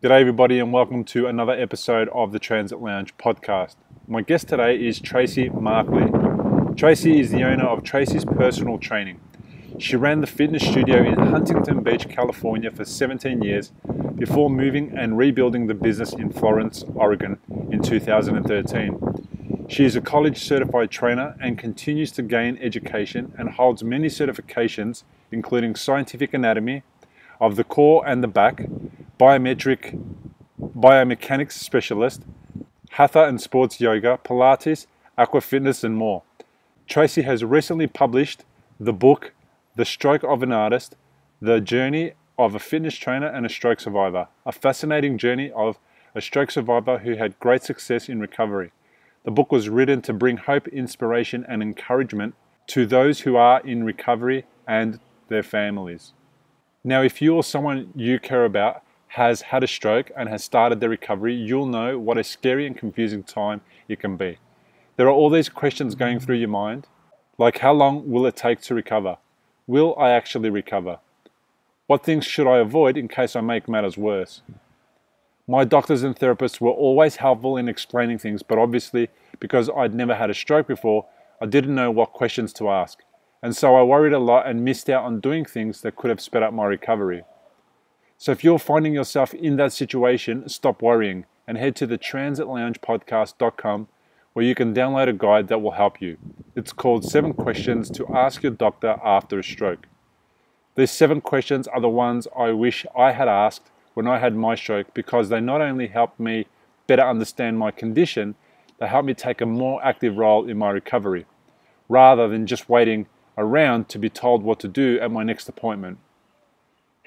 G'day, everybody, and welcome to another episode of the Transit Lounge podcast. My guest today is Tracy Markley. Tracy is the owner of Tracy's Personal Training. She ran the fitness studio in Huntington Beach, California for 17 years before moving and rebuilding the business in Florence, Oregon in 2013. She is a college certified trainer and continues to gain education and holds many certifications, including scientific anatomy of the core and the back, biometric biomechanics specialist, hatha and sports yoga, Pilates, aqua fitness, and more. Tracy has recently published the book The Stroke of an Artist The Journey of a Fitness Trainer and a Stroke Survivor, a fascinating journey of a stroke survivor who had great success in recovery. The book was written to bring hope, inspiration, and encouragement to those who are in recovery and their families. Now, if you or someone you care about has had a stroke and has started their recovery, you'll know what a scary and confusing time it can be. There are all these questions going through your mind, like how long will it take to recover? Will I actually recover? What things should I avoid in case I make matters worse? My doctors and therapists were always helpful in explaining things, but obviously, because I'd never had a stroke before, I didn't know what questions to ask. And so I worried a lot and missed out on doing things that could have sped up my recovery. So if you're finding yourself in that situation, stop worrying and head to the transitloungepodcast.com where you can download a guide that will help you. It's called Seven Questions to Ask Your Doctor After a Stroke. These seven questions are the ones I wish I had asked when I had my stroke because they not only helped me better understand my condition, they helped me take a more active role in my recovery rather than just waiting around to be told what to do at my next appointment.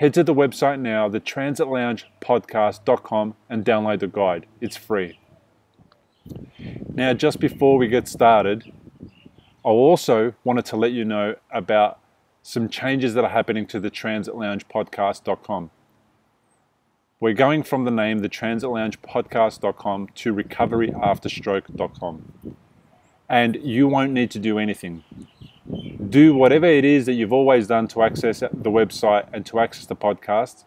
Head to the website now, the transitloungepodcast.com, and download the guide. It's free. Now, just before we get started, I also wanted to let you know about some changes that are happening to the transitloungepodcast.com. We're going from the name the transitloungepodcast.com to recoveryafterstroke.com. And you won't need to do anything do whatever it is that you've always done to access the website and to access the podcast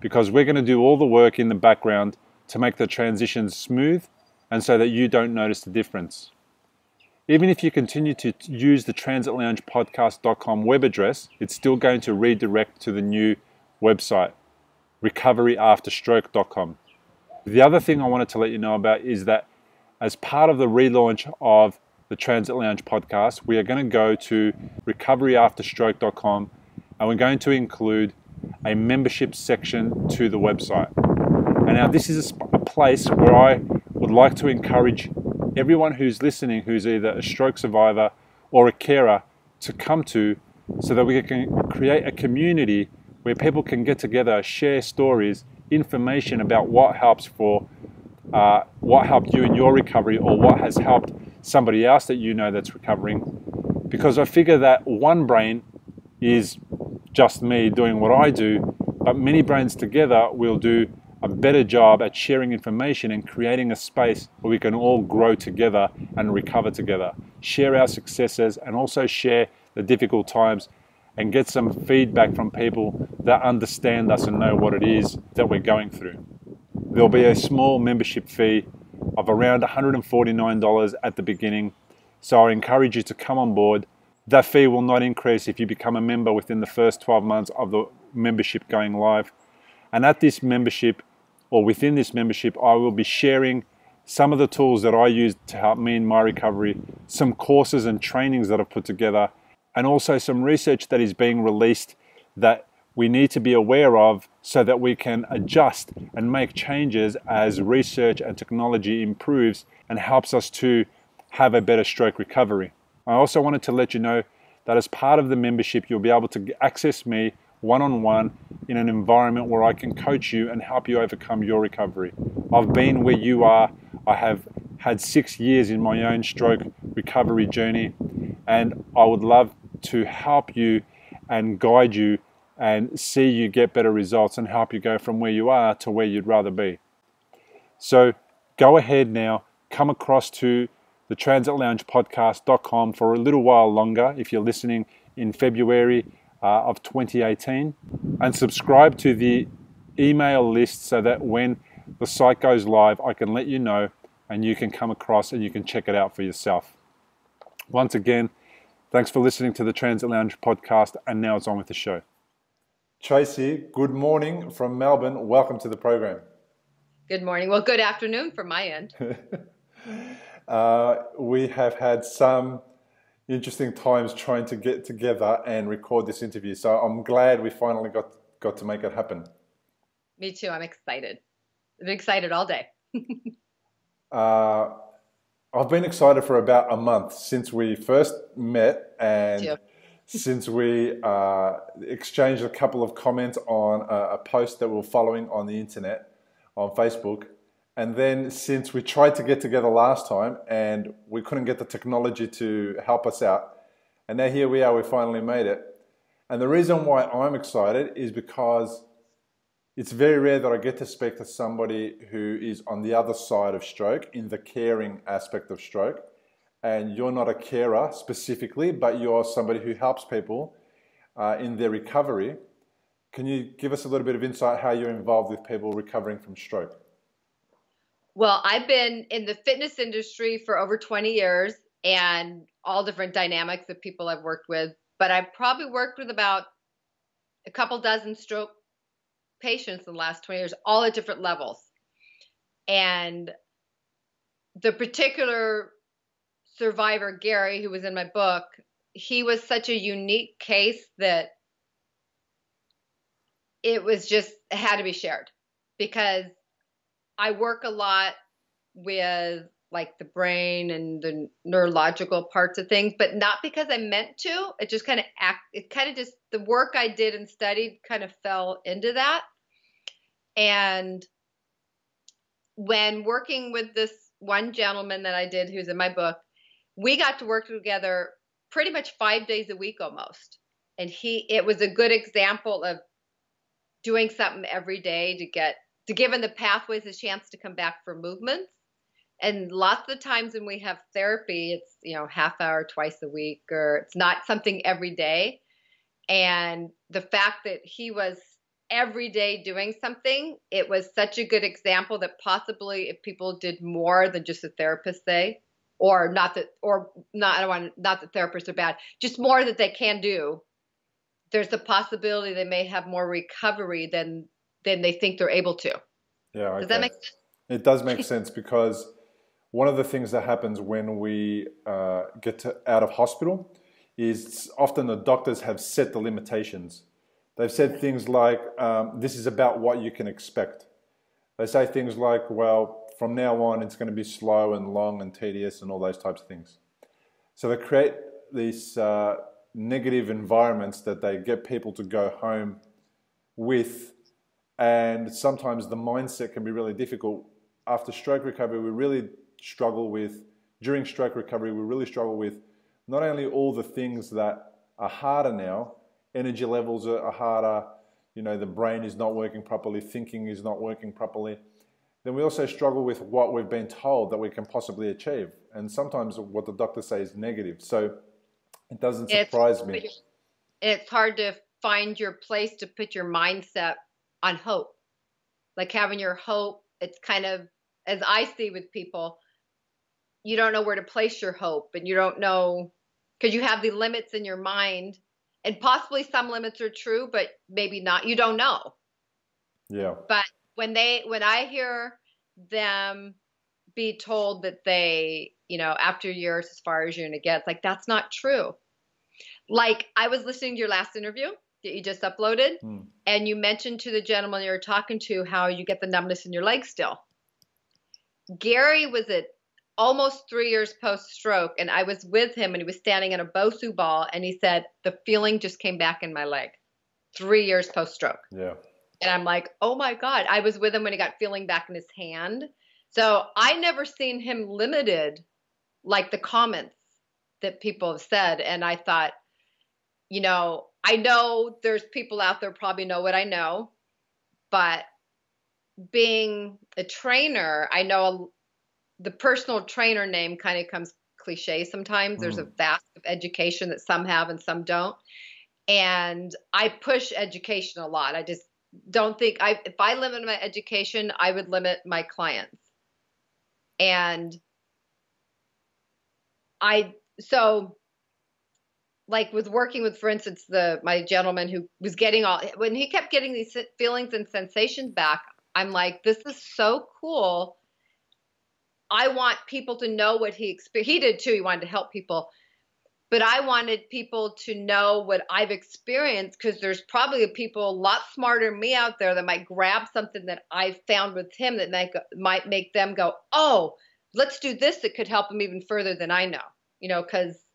because we're going to do all the work in the background to make the transition smooth and so that you don't notice the difference. Even if you continue to use the transitloungepodcast.com web address, it's still going to redirect to the new website, recoveryafterstroke.com. The other thing I wanted to let you know about is that as part of the relaunch of the Transit Lounge podcast, we are going to go to recoveryafterstroke.com and we're going to include a membership section to the website. And now, this is a place where I would like to encourage everyone who's listening who's either a stroke survivor or a carer to come to so that we can create a community where people can get together, share stories, information about what helps for uh, what helped you in your recovery or what has helped somebody else that you know that's recovering. Because I figure that one brain is just me doing what I do, but many brains together will do a better job at sharing information and creating a space where we can all grow together and recover together, share our successes, and also share the difficult times and get some feedback from people that understand us and know what it is that we're going through. There'll be a small membership fee of around $149 at the beginning. So I encourage you to come on board. That fee will not increase if you become a member within the first 12 months of the membership going live. And at this membership, or within this membership, I will be sharing some of the tools that I use to help me in my recovery, some courses and trainings that I've put together, and also some research that is being released that we need to be aware of so that we can adjust and make changes as research and technology improves and helps us to have a better stroke recovery. I also wanted to let you know that as part of the membership, you'll be able to access me one on one in an environment where I can coach you and help you overcome your recovery. I've been where you are. I have had six years in my own stroke recovery journey, and I would love to help you and guide you and see you get better results and help you go from where you are to where you'd rather be. So go ahead now, come across to the transitloungepodcast.com for a little while longer if you're listening in February uh, of 2018 and subscribe to the email list so that when the site goes live, I can let you know and you can come across and you can check it out for yourself. Once again, thanks for listening to the Transit Lounge podcast, and now it's on with the show. Tracy, good morning from Melbourne. Welcome to the program. Good morning. Well, good afternoon from my end. uh, we have had some interesting times trying to get together and record this interview. So I'm glad we finally got got to make it happen. Me too. I'm excited. I've been excited all day. uh, I've been excited for about a month since we first met and since we uh, exchanged a couple of comments on a, a post that we we're following on the internet on Facebook. And then since we tried to get together last time and we couldn't get the technology to help us out, and now here we are, we finally made it. And the reason why I'm excited is because it's very rare that I get to speak to somebody who is on the other side of stroke, in the caring aspect of stroke. And you're not a carer specifically, but you're somebody who helps people uh, in their recovery. Can you give us a little bit of insight how you're involved with people recovering from stroke? Well, I've been in the fitness industry for over 20 years and all different dynamics of people I've worked with, but I've probably worked with about a couple dozen stroke patients in the last 20 years, all at different levels. And the particular survivor, Gary, who was in my book, he was such a unique case that it was just it had to be shared because I work a lot with like the brain and the neurological parts of things, but not because I meant to. It just kind of act, it kind of just, the work I did and studied kind of fell into that. And when working with this one gentleman that I did who's in my book, we got to work together pretty much five days a week almost. And he, it was a good example of doing something every day to get, to give him the pathways a chance to come back for movements and lots of times when we have therapy it's you know half hour twice a week or it's not something every day and the fact that he was every day doing something it was such a good example that possibly if people did more than just a therapist say or not that or not i don't want not that therapists are bad just more that they can do there's a possibility they may have more recovery than than they think they're able to yeah okay. does that make sense it does make sense because one of the things that happens when we uh, get to, out of hospital is often the doctors have set the limitations. They've said things like, um, this is about what you can expect. They say things like, well, from now on, it's going to be slow and long and tedious and all those types of things. So they create these uh, negative environments that they get people to go home with. And sometimes the mindset can be really difficult. After stroke recovery, we really struggle with, during stroke recovery, we really struggle with not only all the things that are harder now, energy levels are harder, you know, the brain is not working properly, thinking is not working properly, then we also struggle with what we've been told that we can possibly achieve. And sometimes what the doctor say is negative. So it doesn't surprise it's, me. It's hard to find your place to put your mindset on hope. Like having your hope, it's kind of, as I see with people, you don't know where to place your hope and you don't know because you have the limits in your mind and possibly some limits are true but maybe not you don't know yeah but when they when i hear them be told that they you know after years as far as you're gonna get it's like that's not true like i was listening to your last interview that you just uploaded mm. and you mentioned to the gentleman you were talking to how you get the numbness in your leg still gary was at almost three years post stroke, and I was with him and he was standing in a Bosu ball, and he said the feeling just came back in my leg. Three years post stroke. Yeah. And I'm like, oh my god! I was with him when he got feeling back in his hand. So I never seen him limited like the comments that people have said, and I thought, you know, I know there's people out there probably know what I know, but being a trainer, I know the personal trainer name kind of comes cliche sometimes. Mm. There's a mm. vast of education that some have and some don't. And I push education a lot. I just don't think I if I limit my education, I would limit my clients. And I so like with working with for instance the my gentleman who was getting all when he kept getting these feelings and sensations back i'm like this is so cool. I want people to know what he experienced he did too. He wanted to help people but i wanted people to know what i've experienced because there's probably people a lot smarter than me out there that might grab something that i found with him that might, might make them go oh let's do this that could help them even further than i know you know because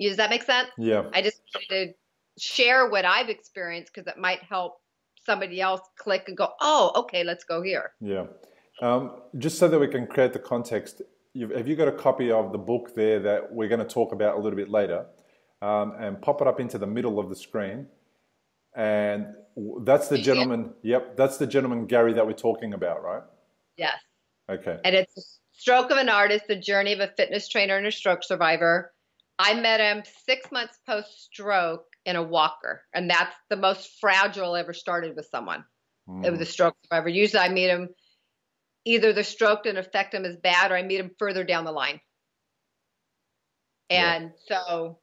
does that make sense? Yeah. I just wanted to share what I've experienced because it might help somebody else click and go, oh, okay, let's go here. Yeah. Um, just so that we can create the context, have you got a copy of the book there that we're going to talk about a little bit later? Um, and pop it up into the middle of the screen. And that's the gentleman, yep, that's the gentleman, Gary, that we're talking about, right? Yes. Okay. And it's Stroke of an Artist, the journey of a fitness trainer and a stroke survivor. I met him six months post stroke in a walker, and that's the most fragile I ever started with someone. Mm. It was a hmm. stroke survivor. Usually, I meet him either the stroke didn't affect him as bad, or I meet him further down the line. And yeah. so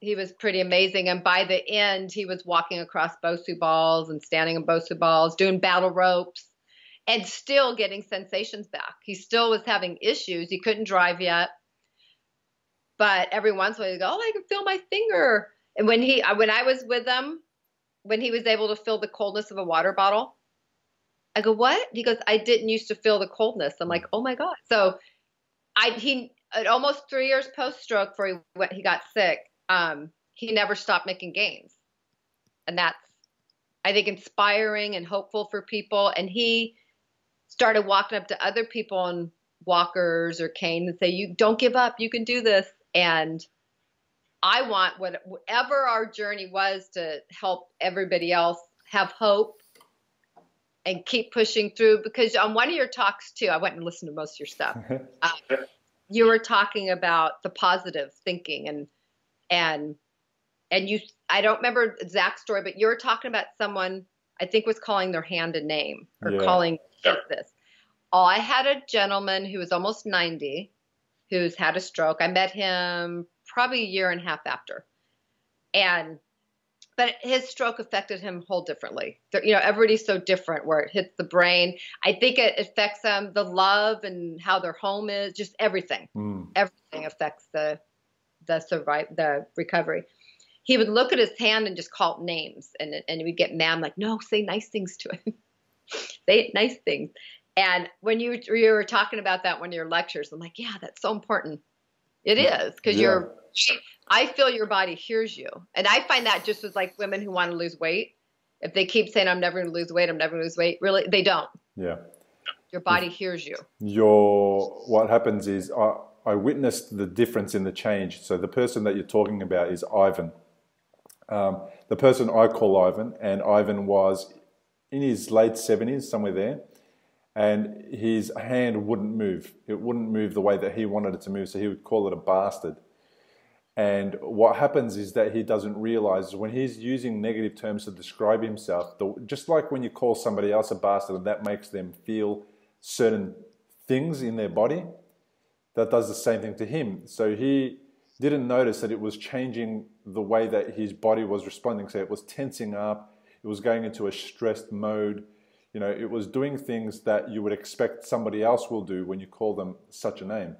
he was pretty amazing. And by the end, he was walking across Bosu balls and standing in Bosu balls, doing battle ropes, and still getting sensations back. He still was having issues. He couldn't drive yet but every once in a while, he'd go, "Oh, I can feel my finger." And when he, when I was with him, when he was able to feel the coldness of a water bottle, I go, "What?" He goes, "I didn't used to feel the coldness." I'm like, "Oh my god!" So, I he at almost three years post stroke, before he went, he got sick. Um, he never stopped making gains, and that's I think inspiring and hopeful for people. And he started walking up to other people on walkers or canes and say, "You don't give up. You can do this." And I want whatever our journey was to help everybody else have hope and keep pushing through. Because on one of your talks too, I went and listened to most of your stuff. uh, you were talking about the positive thinking and and and you I don't remember Zach's story, but you were talking about someone I think was calling their hand a name or yeah. calling this. Oh, I had a gentleman who was almost 90 who's had a stroke. I met him probably a year and a half after. And but his stroke affected him whole differently. You know, everybody's so different where it hits the brain. I think it affects them the love and how their home is, just everything. Mm. Everything affects the the survive the recovery. He would look at his hand and just call it names, and and we'd get mad. I'm like, no, say nice things to him. say nice things. And when you you were talking about that one of your lectures, I'm like, yeah, that's so important. It is because yeah. you're. I feel your body hears you, and I find that just with like women who want to lose weight. If they keep saying, "I'm never going to lose weight," "I'm never going to lose weight," really, they don't. Yeah. Your body hears you. Your what happens is I, I witnessed the difference in the change. So the person that you're talking about is Ivan. Um, the person I call Ivan, and Ivan was in his late 70s, somewhere there and his hand wouldn't move. It wouldn't move the way that he wanted it to move, so he would call it a bastard. And what happens is that he doesn't realize when he's using negative terms to describe himself, the, just like when you call somebody else a bastard and that makes them feel certain things in their body, that does the same thing to him. So he didn't notice that it was changing the way that his body was responding. So it was tensing up, it was going into a stressed mode you know, it was doing things that you would expect somebody else will do when you call them such a name.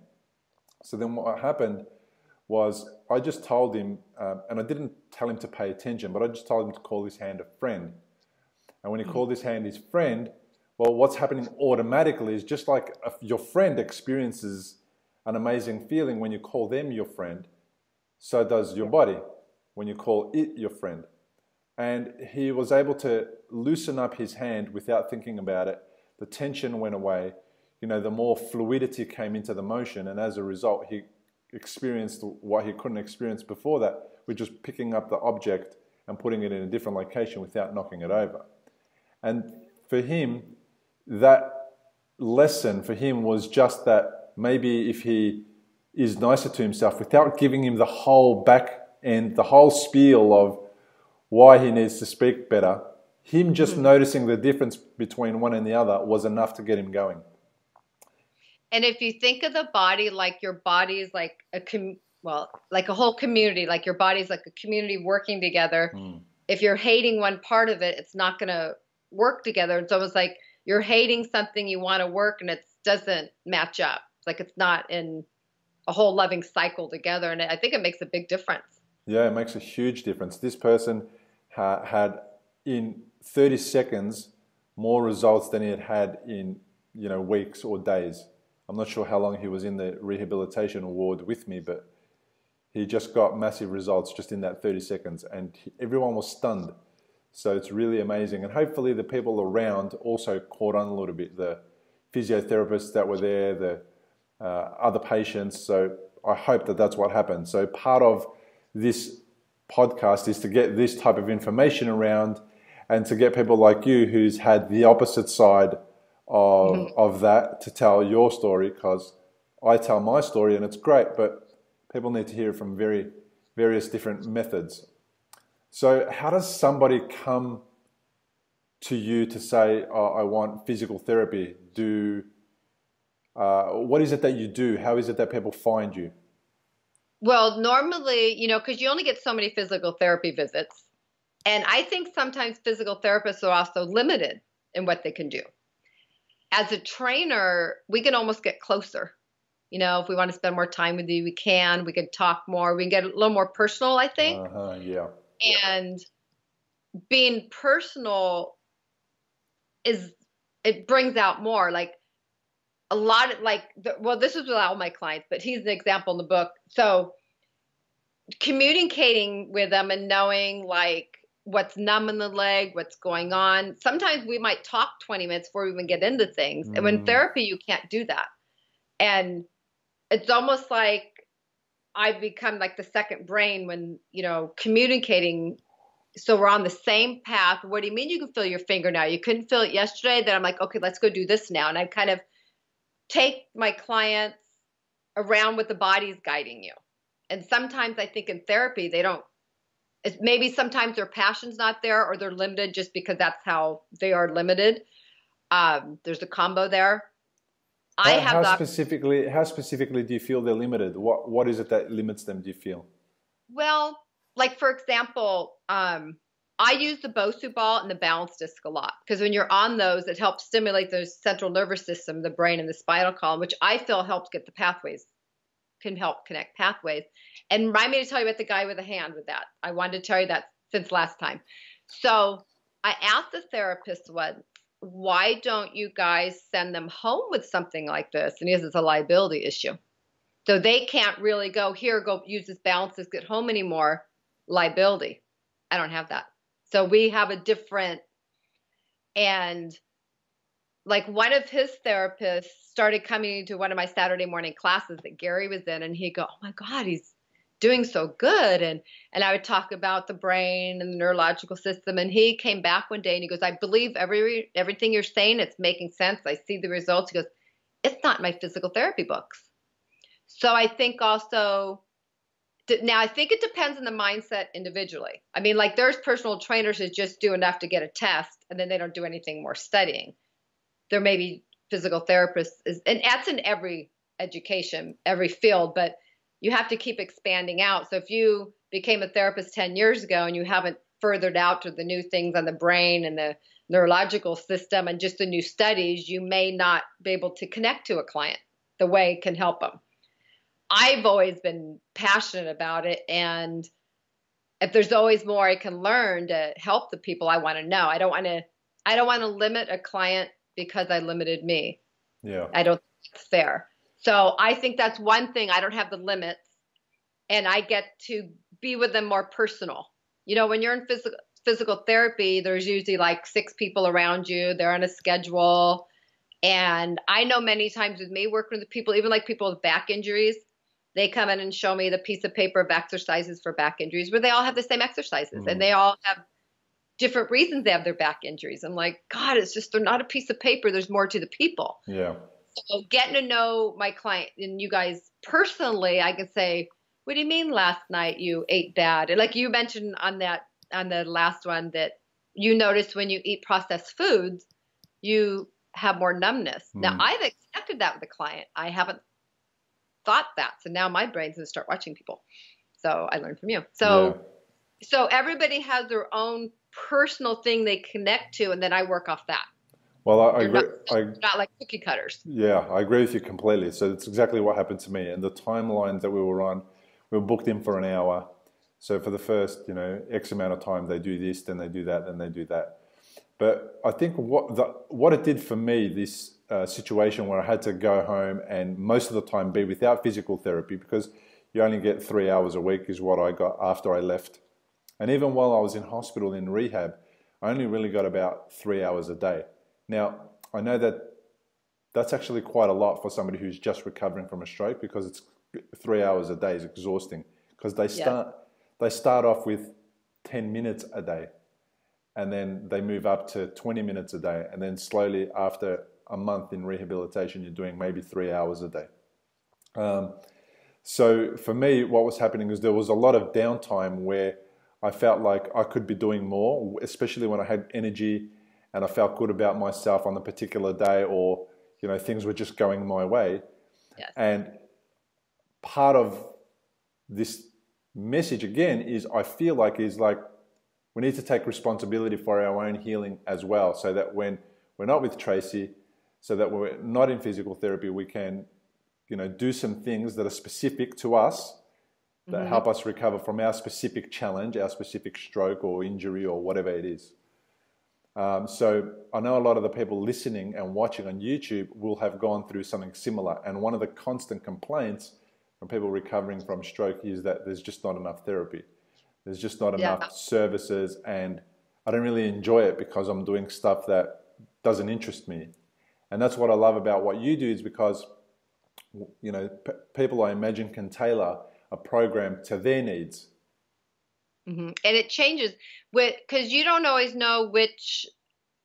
So then what happened was I just told him, uh, and I didn't tell him to pay attention, but I just told him to call his hand a friend. And when he called his hand his friend, well, what's happening automatically is just like your friend experiences an amazing feeling when you call them your friend, so does your body when you call it your friend and he was able to loosen up his hand without thinking about it. The tension went away. You know, the more fluidity came into the motion, and as a result, he experienced what he couldn't experience before that, which was picking up the object and putting it in a different location without knocking it over. And for him, that lesson for him was just that maybe if he is nicer to himself without giving him the whole back end, the whole spiel of why he needs to speak better, him just mm-hmm. noticing the difference between one and the other was enough to get him going. And if you think of the body like your body is like a com- well, like a whole community, like your body's like a community working together. Mm. If you're hating one part of it, it's not going to work together. It's almost like you're hating something you want to work and it doesn't match up. It's like it's not in a whole loving cycle together. And I think it makes a big difference. Yeah, it makes a huge difference. This person ha- had in 30 seconds more results than he had had in you know weeks or days. I'm not sure how long he was in the rehabilitation ward with me, but he just got massive results just in that 30 seconds, and he, everyone was stunned. So it's really amazing, and hopefully the people around also caught on a little bit. The physiotherapists that were there, the uh, other patients. So I hope that that's what happened. So part of this podcast is to get this type of information around and to get people like you who's had the opposite side of, mm-hmm. of that to tell your story because I tell my story and it's great, but people need to hear it from very various different methods. So, how does somebody come to you to say, oh, "I want physical therapy"? Do uh, what is it that you do? How is it that people find you? Well, normally, you know, because you only get so many physical therapy visits. And I think sometimes physical therapists are also limited in what they can do. As a trainer, we can almost get closer. You know, if we want to spend more time with you, we can. We can talk more. We can get a little more personal, I think. Uh-huh, yeah. And being personal is, it brings out more. Like, a lot of like the, well this is with all my clients but he's an example in the book so communicating with them and knowing like what's numb in the leg what's going on. Sometimes we might talk 20 minutes before we even get into things. Mm. and when mm. therapy you can't do that. And it's almost like i become like the second brain when you know communicating. So we're on the same path. What do you mean you can feel your finger now? You couldn't feel it yesterday? Then i'm like okay let's go do this now. And i kind of take my clients around with the body's guiding you. And sometimes I think in therapy, they don't, maybe sometimes their passion's not there or they're limited just because that's how they are limited. Um, there's a combo there. I how, have how specifically how specifically do you feel they're limited? What what is it that limits them? Do you feel? Well, like for example, um, I use the Bosu ball and the balance disc a lot because when you're on those, it helps stimulate the central nervous system, the brain, and the spinal column, which I feel helps get the pathways, can help connect pathways. And remind me to tell you about the guy with the hand with that. I wanted to tell you that since last time. So I asked the therapist once, why don't you guys send them home with something like this? And he says it's a liability issue. So they can't really go here, go use this balance disc at home anymore. Liability. I don't have that. So we have a different, and like one of his therapists started coming to one of my Saturday morning classes that Gary was in, and he'd go, "Oh my God, he's doing so good," and and I would talk about the brain and the neurological system, and he came back one day and he goes, "I believe every everything you're saying. It's making sense. I see the results." He goes, "It's not my physical therapy books." So I think also now I think it depends on the mindset individually. I mean, like there's personal trainers that just do enough to get a test and then they don't do anything more studying. There may be physical therapists, and that's in every education, every field, but you have to keep expanding out. So if you became a therapist 10 years ago and you haven't furthered out to the new things on the brain and the neurological system and just the new studies, you may not be able to connect to a client the way it can help them. I've always been passionate about it. And if there's always more I can learn to help the people I want to know, I don't want to, I don't want to limit a client because I limited me. Yeah. I don't think it's fair. So I think that's one thing. I don't have the limits and I get to be with them more personal. You know, when you're in physical, physical therapy, there's usually like six people around you. They're on a schedule. And I know many times with me working with people, even like people with back injuries, they come in and show me the piece of paper of exercises for back injuries where they all have the same exercises mm-hmm. and they all have different reasons they have their back injuries. I'm like, God, it's just they're not a piece of paper. There's more to the people. Yeah. So getting to know my client and you guys personally, I can say, what do you mean last night you ate bad? And like you mentioned on that on the last one that you notice when you eat processed foods, you have more numbness. Mm. Now, I've accepted that with a client. I haven't thought that. So now my brain's going to start watching people. So I learned from you. So, yeah. so everybody has their own personal thing they connect to, and then I work off that. Well, I, I agree. Not, I, not like cookie cutters. Yeah, I agree with you completely. So it's exactly what happened to me. And the timelines that we were on, we were booked in for an hour. So for the first, you know, X amount of time, they do this, then they do that, then they do that. But I think what the, what it did for me, this uh, situation where I had to go home and most of the time be without physical therapy because you only get three hours a week is what I got after I left. And even while I was in hospital in rehab, I only really got about three hours a day. Now, I know that that's actually quite a lot for somebody who's just recovering from a stroke because it's three hours a day is exhausting because they start yeah. they start off with 10 minutes a day and then they move up to 20 minutes a day and then slowly after a month in rehabilitation you're doing maybe three hours a day um, so for me what was happening is there was a lot of downtime where i felt like i could be doing more especially when i had energy and I felt good about myself on the particular day, or you know things were just going my way. Yes. And part of this message again is I feel like is like we need to take responsibility for our own healing as well, so that when we're not with Tracy, so that we're not in physical therapy, we can you know do some things that are specific to us that mm-hmm. help us recover from our specific challenge, our specific stroke or injury or whatever it is. Um, so I know a lot of the people listening and watching on YouTube will have gone through something similar. And one of the constant complaints from people recovering from stroke is that there's just not enough therapy. There's just not yeah. enough services, and I don't really enjoy it because I'm doing stuff that doesn't interest me. And that's what I love about what you do is because you know p- people I imagine can tailor a program to their needs Mm-hmm. And it changes with because you don't always know which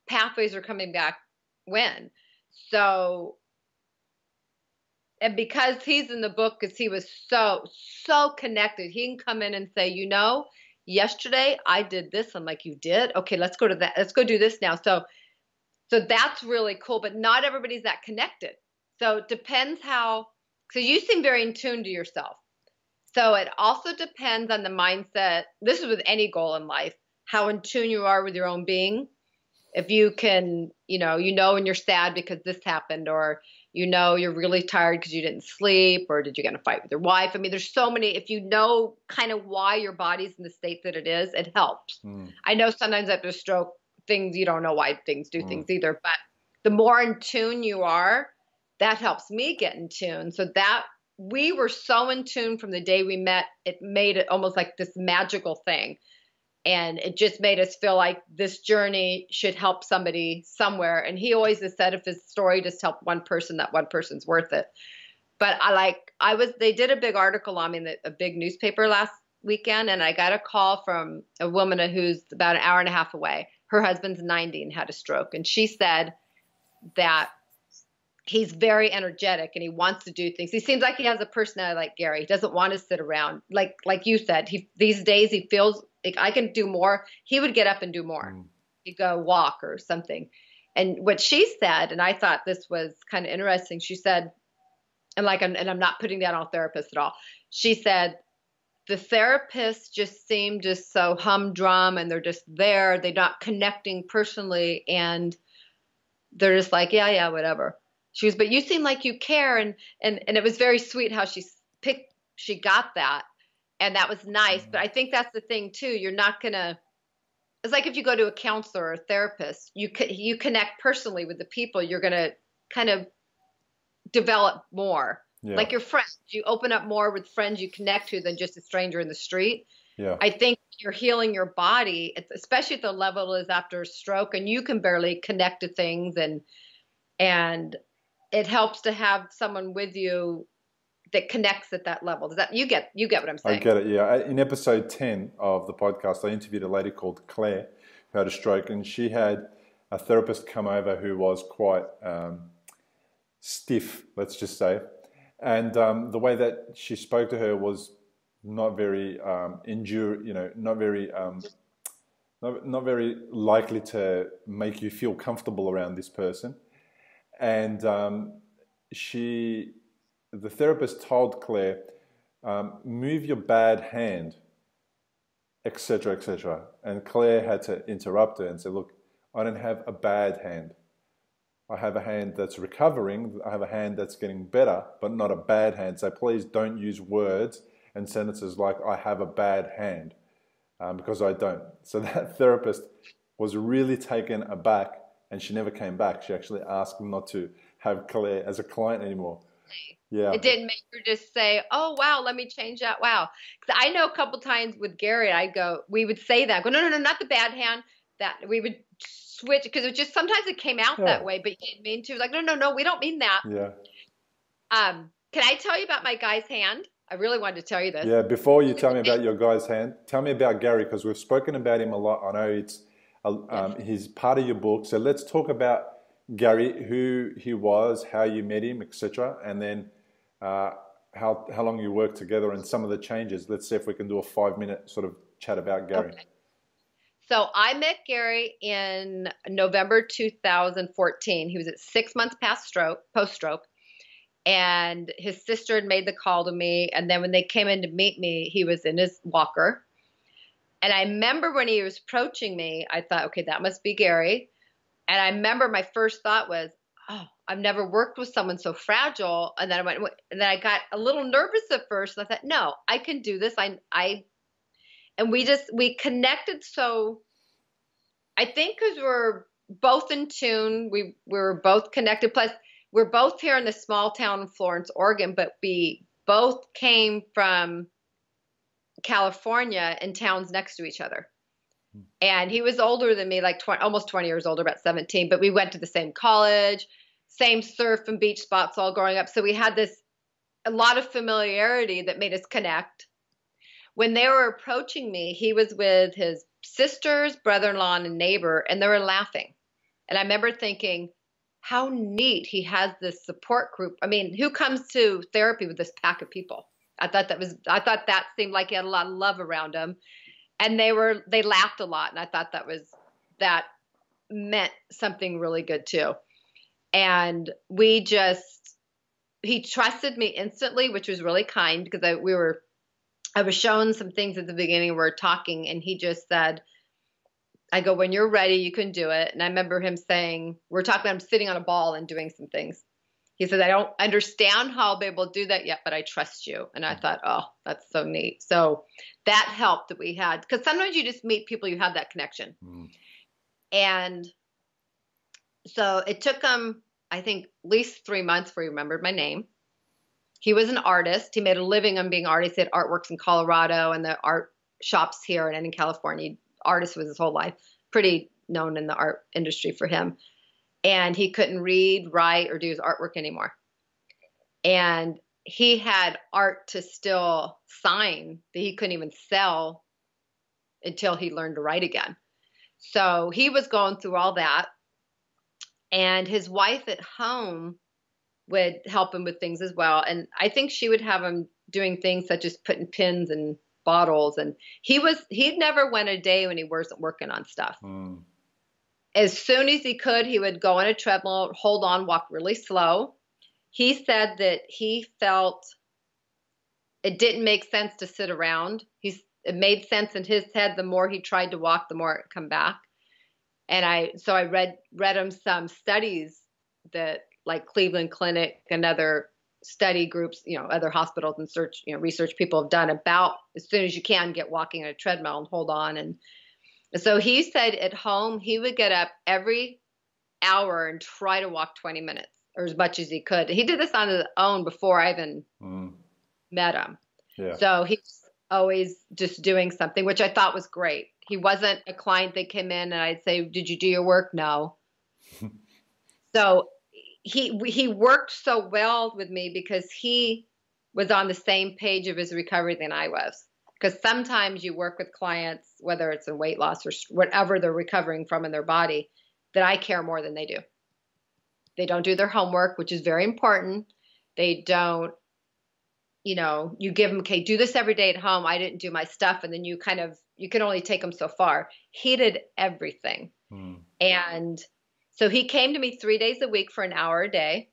pathways are coming back when. So, and because he's in the book, because he was so so connected, he can come in and say, you know, yesterday I did this. I'm like, you did? Okay, let's go to that. Let's go do this now. So, so that's really cool. But not everybody's that connected. So it depends how. So you seem very in tune to yourself. So it also depends on the mindset. This is with any goal in life, how in tune you are with your own being. If you can, you know, you know when you're sad because this happened, or you know you're really tired because you didn't sleep, or did you get in a fight with your wife? I mean, there's so many. If you know kind of why your body's in the state that it is, it helps. Mm. I know sometimes after stroke, things you don't know why things do mm. things either, but the more in tune you are, that helps me get in tune. So that we were so in tune from the day we met. It made it almost like this magical thing. And it just made us feel like this journey should help somebody somewhere. And he always has said if his story just helped one person, that one person's worth it. But I like, I was, they did a big article on me in the, a big newspaper last weekend, and I got a call from a woman who's about an hour and a half away. Her husband's 90 and had a stroke. And she said that he's very energetic and he wants to do things. He seems like he has a personality like Gary. He doesn't want to sit around. Like like you said, he these days he feels like I can do more. He would get up and do more. Mm. He'd go walk or something. And what she said, and I thought this was kind of interesting. She said, and like, and I'm not putting that on therapists at all. She said the therapists just seem just so humdrum and they're just there. They're not connecting personally, and they're just like, yeah, yeah, whatever she was but you seem like you care and and and it was very sweet how she picked she got that and that was nice mm-hmm. but i think that's the thing too you're not gonna it's like if you go to a counselor or a therapist you you connect personally with the people you're gonna kind of develop more yeah. like your friends you open up more with friends you connect to than just a stranger in the street yeah. i think you're healing your body especially at the level is after a stroke and you can barely connect to things and and it helps to have someone with you that connects at that level. Does that you get you get what I'm saying? I get it. Yeah. In episode ten of the podcast, I interviewed a lady called Claire who had a stroke, and she had a therapist come over who was quite um, stiff, let's just say, and um, the way that she spoke to her was not very um, endure, you know, not very, um, not, not very likely to make you feel comfortable around this person. And um, she, the therapist told Claire, um, move your bad hand, etc., etc. And Claire had to interrupt her and say, look, I don't have a bad hand. I have a hand that's recovering. I have a hand that's getting better, but not a bad hand. So please don't use words and sentences like I have a bad hand um, because I don't. So that therapist was really taken aback and she never came back. She actually asked not to have Claire as a client anymore. Yeah. It didn't make her just say, "Oh wow, let me change that." Wow, because I know a couple times with Gary, I go, we would say that, go, "No, no, no, not the bad hand." That we would switch because it just sometimes it came out yeah. that way, but you didn't mean to. Like, no, no, no, we don't mean that. Yeah. Um, can I tell you about my guy's hand? I really wanted to tell you this. Yeah, before you tell me about your guy's hand, tell me about Gary because we've spoken about him a lot. I know it's um, he's part of your book. So let's talk about Gary, who he was, how you met him, etc., and then uh, how how long you worked together and some of the changes. Let's see if we can do a five minute sort of chat about Gary. Okay. So I met Gary in November 2014. He was at six months past stroke, post stroke, and his sister had made the call to me. And then when they came in to meet me, he was in his walker. And I remember when he was approaching me, I thought, okay, that must be Gary. And I remember my first thought was, oh, I've never worked with someone so fragile. And then I went, and then I got a little nervous at first. And I thought, no, I can do this. I, I and we just we connected so i think because we're both in tune we, we were both connected plus we're both here in the small town of florence oregon but we both came from california in towns next to each other hmm. and he was older than me like 20, almost 20 years older about 17 but we went to the same college same surf and beach spots all growing up so we had this a lot of familiarity that made us connect when they were approaching me, he was with his sisters, brother in law, and a neighbor, and they were laughing. And I remember thinking, how neat he has this support group. I mean, who comes to therapy with this pack of people? I thought that was I thought that seemed like he had a lot of love around him. And they were they laughed a lot and I thought that was that meant something really good too. And we just he trusted me instantly, which was really kind because I, we were I was shown some things at the beginning. We we're talking, and he just said, I go, when you're ready, you can do it. And I remember him saying, We're talking, I'm sitting on a ball and doing some things. He said, I don't understand how I'll be able to do that yet, but I trust you. And I thought, oh, that's so neat. So that helped that we had, because sometimes you just meet people, you have that connection. Mm. And so it took him, I think, at least three months before he remembered my name. He was an artist. He made a living on being artist. He had artworks in Colorado and the art shops here and in California. Artist was his whole life. Pretty known in the art industry for him. And he couldn't read, write, or do his artwork anymore. And he had art to still sign that he couldn't even sell until he learned to write again. So he was going through all that. And his wife at home would help him with things as well. And I think she would have him doing things such as putting pins and bottles. And he was, he'd never went a day when he wasn't working on stuff. Mm. As soon as he could, he would go on a treadmill, hold on, walk really slow. He said that he felt it didn't make sense to sit around. He's, it made sense in his head. The more he tried to walk, the more it come back. And I, so I read, read him some studies that like Cleveland Clinic and other study groups, you know, other hospitals and search, you know, research people have done about as soon as you can get walking on a treadmill and hold on. And so he said at home he would get up every hour and try to walk 20 minutes or as much as he could. He did this on his own before I even mm. met him. Yeah. So he's always just doing something, which I thought was great. He wasn't a client that came in and I'd say, Did you do your work? No. so he he worked so well with me because he was on the same page of his recovery than I was. Because sometimes you work with clients, whether it's a weight loss or whatever they're recovering from in their body, that I care more than they do. They don't do their homework, which is very important. They don't you know, you give them okay, do this every day at home. I didn't do my stuff. And then you kind of, you can only take them so far. He did everything. Mm. And so he came to me three days a week for an hour a day,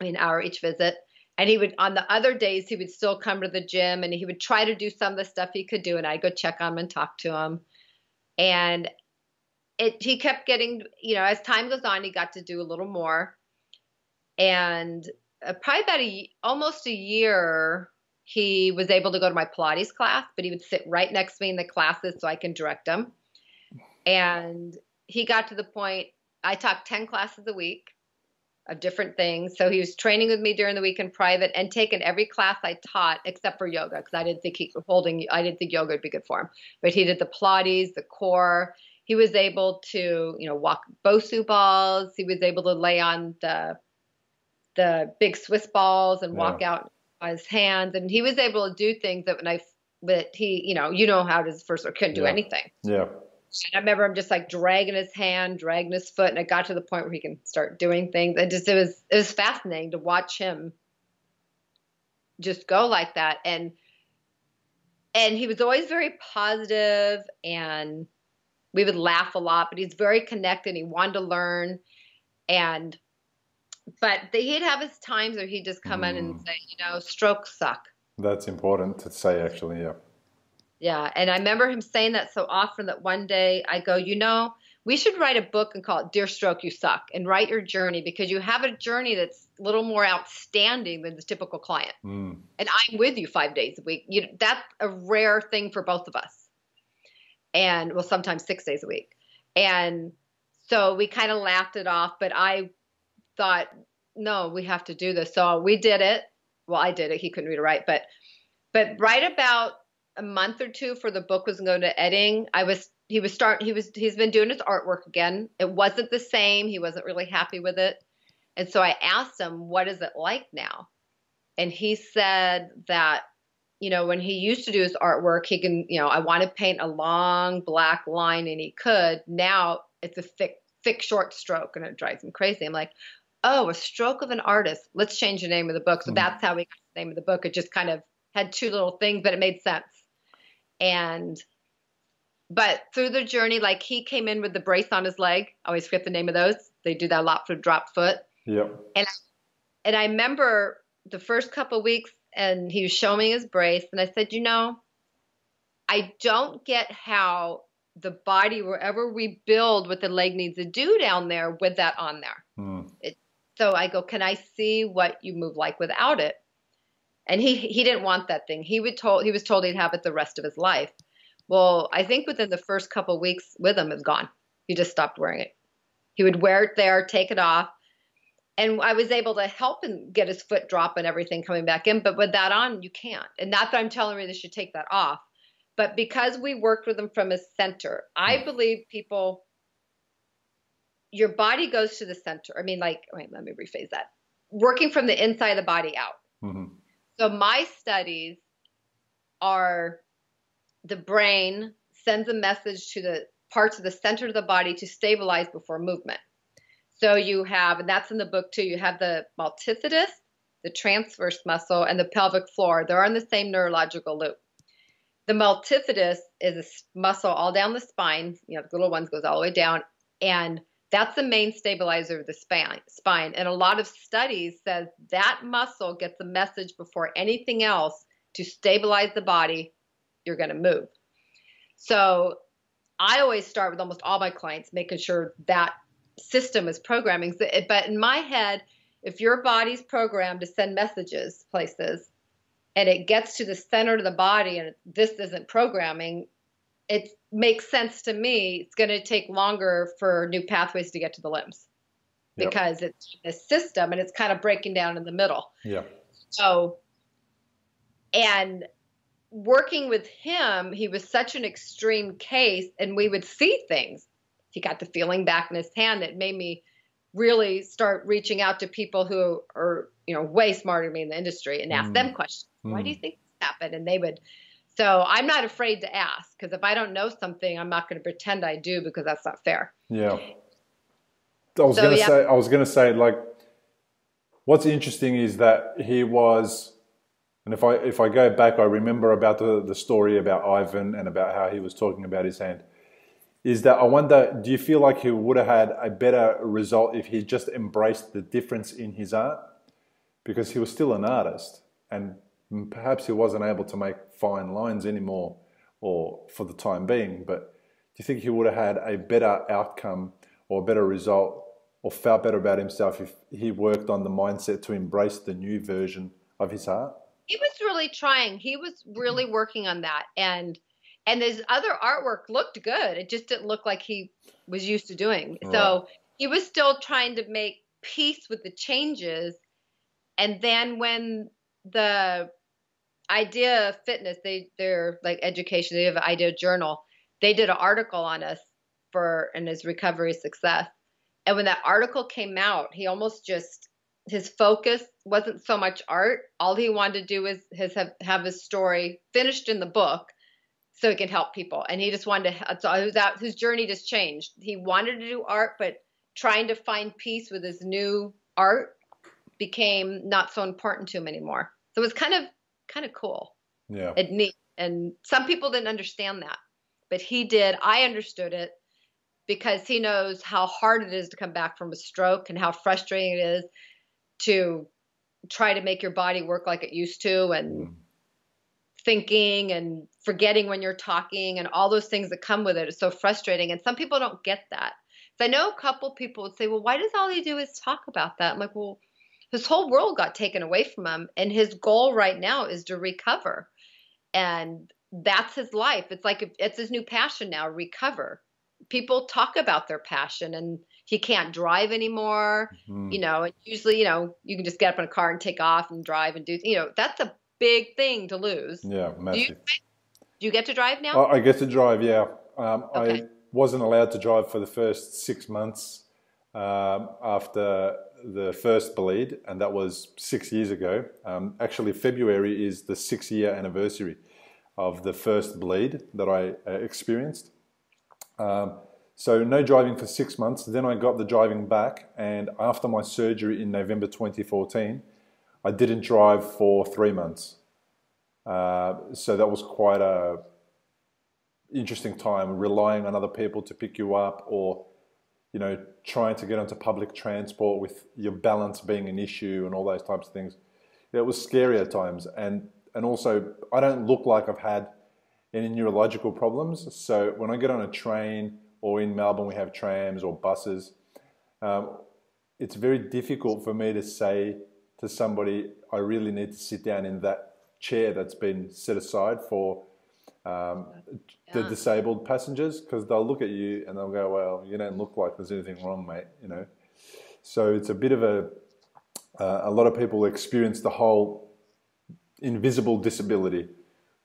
an hour each visit. And he would, on the other days, he would still come to the gym and he would try to do some of the stuff he could do. And I'd go check on him and talk to him. And it, he kept getting, you know, as time goes on, he got to do a little more. And uh, probably about a, almost a year, he was able to go to my Pilates class, but he would sit right next to me in the classes so I can direct him. And he got to the point, I taught 10 classes a week of different things. So he was training with me during the week in private and taking every class I taught except for yoga because I didn't think he holding I didn't think yoga would be good for him. But he did the Pilates, the core. He was able to, you know, walk Bosu balls. He was able to lay on the the big Swiss balls and walk out on his hands. And he was able to do things that when I but he, you know, you know how his first couldn't do yeah. anything. Yeah. And I remember him just like dragging his hand, dragging his foot, and it got to the point where he can start doing things. It just it was it was fascinating to watch him just go like that. And and he was always very positive and we would laugh a lot, but he's very connected. He wanted to learn. And but he'd have his times where he'd just come mm. in and mm. say, you know, strokes suck. That's important to say actually, yeah. Yeah. And I remember him saying that so often that one day I go, you know, we should write a book and call it Dear Stroke, You Suck and write your journey because you have a journey that's a little more outstanding than the typical client. Mm. And I'm with you five days a week. You, know, that's a rare thing for both of us. And well, sometimes six days a week. And so we kind of laughed it off, but I thought, no, we have to do this. So we did it. Well, I did it. He couldn't read or write, but but right about a month or two for the book was going to editing, I was he was start he was he's been doing his artwork again. It wasn't the same. He wasn't really happy with it. And so I asked him, "What is it like now?" And he said that you know, when he used to do his artwork, he can, you know, I want to paint a long black line and he could. Now it's a thick, thick, short stroke and it drives him crazy. I'm like, oh, a stroke of an artist. Let's change the name of the book. So mm-hmm. that's how we got the name of the book. It just kind of had two little things, but it made sense. And but through the journey, like he came in with the brace on his leg. I always forget the name of those. They do that a lot for drop foot. Yep. And and I remember the first couple weeks, and he was showing me his brace, and I said, you know, I don't get how the body, wherever we build, what the leg needs to do down there with that on there. Mm. It, so I go, can I see what you move like without it? And he he didn't want that thing. He would told he was told he'd have it the rest of his life. Well, I think within the first couple weeks with him, it's gone. He just stopped wearing it. He would wear it there, take it off, and I was able to help him get his foot drop and everything coming back in. But with that on, you can't. And not that I'm telling you they should take that off, but because we worked with him from his center, I hmm. believe people. Your body goes to the center. I mean, like, wait, let me rephrase that. Working from the inside of the body out. Mm-hmm so my studies are the brain sends a message to the parts of the center of the body to stabilize before movement. So you have, and that's in the book too, you have the multifidus, the transverse muscle, and the pelvic floor. They're in the same neurological loop. The multifidus is a muscle all down the spine, you know, the little ones goes all the way down, and that's the main stabilizer of the spine. And a lot of studies says that muscle gets a message before anything else to stabilize the body. You're going to move. So I always start with almost all my clients making sure that system is programming. Eh, but in my head, if your body's programmed to send messages places and it gets to the center of the body and this isn't programming, it makes sense to me. It's going to take longer for new pathways to get to the limbs yep. because it's a system and it's kind of breaking down in the middle. Yeah. So, and working with him, he was such an extreme case, and we would see things. He got the feeling back in his hand that made me really start reaching out to people who are, you know, way smarter than me in the industry and ask mm. them questions. Mm. Why do you mm. think this happened? And they would so I'm not afraid to ask because if I don't know something, I'm not going to pretend I do because that's not fair. Yeah. I was so, going to yeah. say, I was going to say, like, what's interesting is that he was And if I if I go back, I remember about the, the story about Ivan and about how he was talking about his hand. Is that I wonder, do you feel like he would have had a better result if he just embraced the difference in his art? Because he was still an artist and perhaps he wasn't able to make fine lines anymore or for the time being, but do you think he would have had a better outcome or a better result or felt better about himself if he worked on the mindset to embrace the new version of his art? He was really trying. He was really mm-hmm. working on that. And and his other artwork looked good. It just didn't look like he was used to doing. Right. So he was still trying to make peace with the changes. And then when the idea of fitness, they they're like education, they have idea journal. They did an article on us for and his recovery success. And when that article came out, he almost just his focus wasn't so much art. All he wanted to do was his have, have his story finished in the book so he can help people. And he just wanted to so out his journey just changed. He wanted to do art, but trying to find peace with his new art became not so important to him anymore. So it was kind of kind of cool. Yeah. And neat. And some people didn't understand that. But he did. I understood it because he knows how hard it is to come back from a stroke and how frustrating it is to try to make your body work like it used to and mm. thinking and forgetting when you're talking and all those things that come with it. it is so frustrating and some people don't get that so i know a couple people would say well why does all he do is talk about that i'm like well his whole world got taken away from him and his goal right now is to recover and that's his life it's like it's his new passion now recover people talk about their passion and he can't drive anymore mm-hmm. you know and usually you know you can just get up in a car and take off and drive and do you know that's a big thing to lose yeah massive. Do, you, do you get to drive now i get to drive yeah um, okay. i wasn't allowed to drive for the first six months um, after the first bleed and that was six years ago um, actually february is the six year anniversary of the first bleed that i uh, experienced um, so no driving for six months. Then I got the driving back, and after my surgery in November 2014, I didn't drive for three months. Uh, so that was quite a interesting time, relying on other people to pick you up, or you know, trying to get onto public transport with your balance being an issue and all those types of things. It was scary at times, and and also I don't look like I've had any neurological problems. So when I get on a train or in Melbourne we have trams or buses, um, it's very difficult for me to say to somebody, I really need to sit down in that chair that's been set aside for um, yeah. the disabled passengers because they'll look at you and they'll go, well, you don't look like there's anything wrong, mate, you know. So it's a bit of a, uh, a lot of people experience the whole invisible disability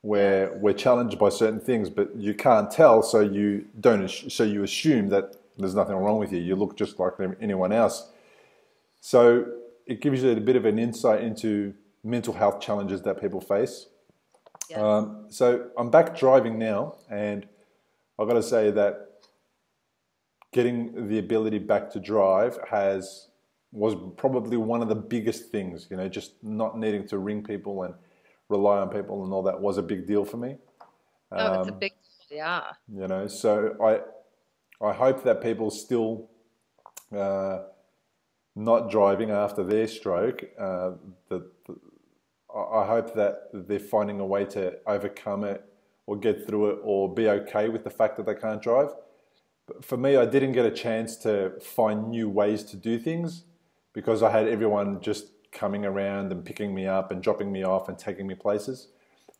where we're challenged by certain things, but you can't tell, so you don't. So you assume that there's nothing wrong with you. You look just like anyone else. So it gives you a bit of an insight into mental health challenges that people face. Um, so I'm back driving now, and I've got to say that getting the ability back to drive has was probably one of the biggest things. You know, just not needing to ring people and rely on people and all that was a big deal for me. Oh, um, it's a big, yeah. You know, so I, I hope that people still uh, not driving after their stroke. Uh, the, I hope that they're finding a way to overcome it or get through it or be okay with the fact that they can't drive. But for me, I didn't get a chance to find new ways to do things because I had everyone just coming around and picking me up and dropping me off and taking me places.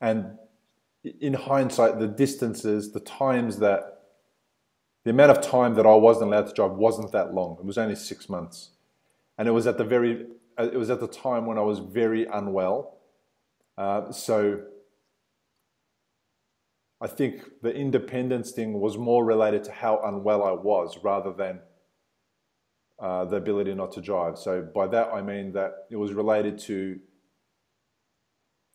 And in hindsight, the distances, the times that, the amount of time that I wasn't allowed to drive wasn't that long. It was only six months. And it was at the very, uh, it was at the time when I was very unwell. Uh, so I think the independence thing was more related to how unwell I was rather than uh, the ability not to drive. So by that I mean that it was related to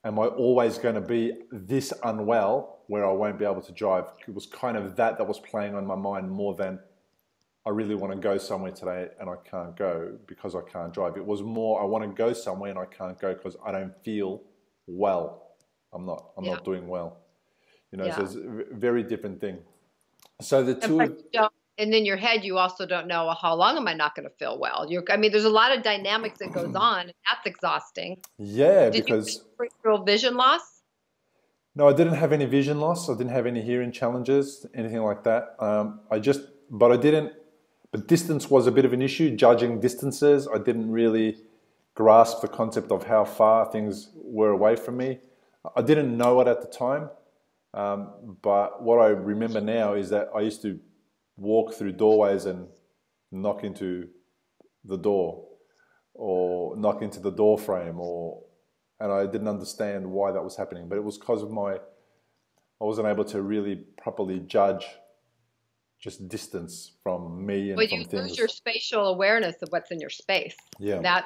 am I always going to be this unwell where I won't be able to drive? It was kind of that that was playing on my mind more than I really want to go somewhere today and I can't go because I can't drive. It was more I want to go somewhere and I can't go because I don't feel well. I'm not. I'm Yeah. not doing well. You know, Yeah. so it's a very different thing. So the two. and in your head, you also don't know well, how long am I not going to feel well. You're, I mean, there's a lot of dynamics that goes on. And that's exhausting. Yeah, Did because you peripheral vision loss? no, I didn't have any vision loss. I didn't have any hearing challenges, anything like that. Um, I just, but I didn't. But distance was a bit of an issue. Judging distances, I didn't really grasp the concept of how far things were away from me. I didn't know it at the time. Um, but what I remember now is that I used to walk through doorways and knock into the door or knock into the door frame or and I didn't understand why that was happening but it was because of my I wasn't able to really properly judge just distance from me and Well, from you things lose your spatial awareness of what's in your space. yeah That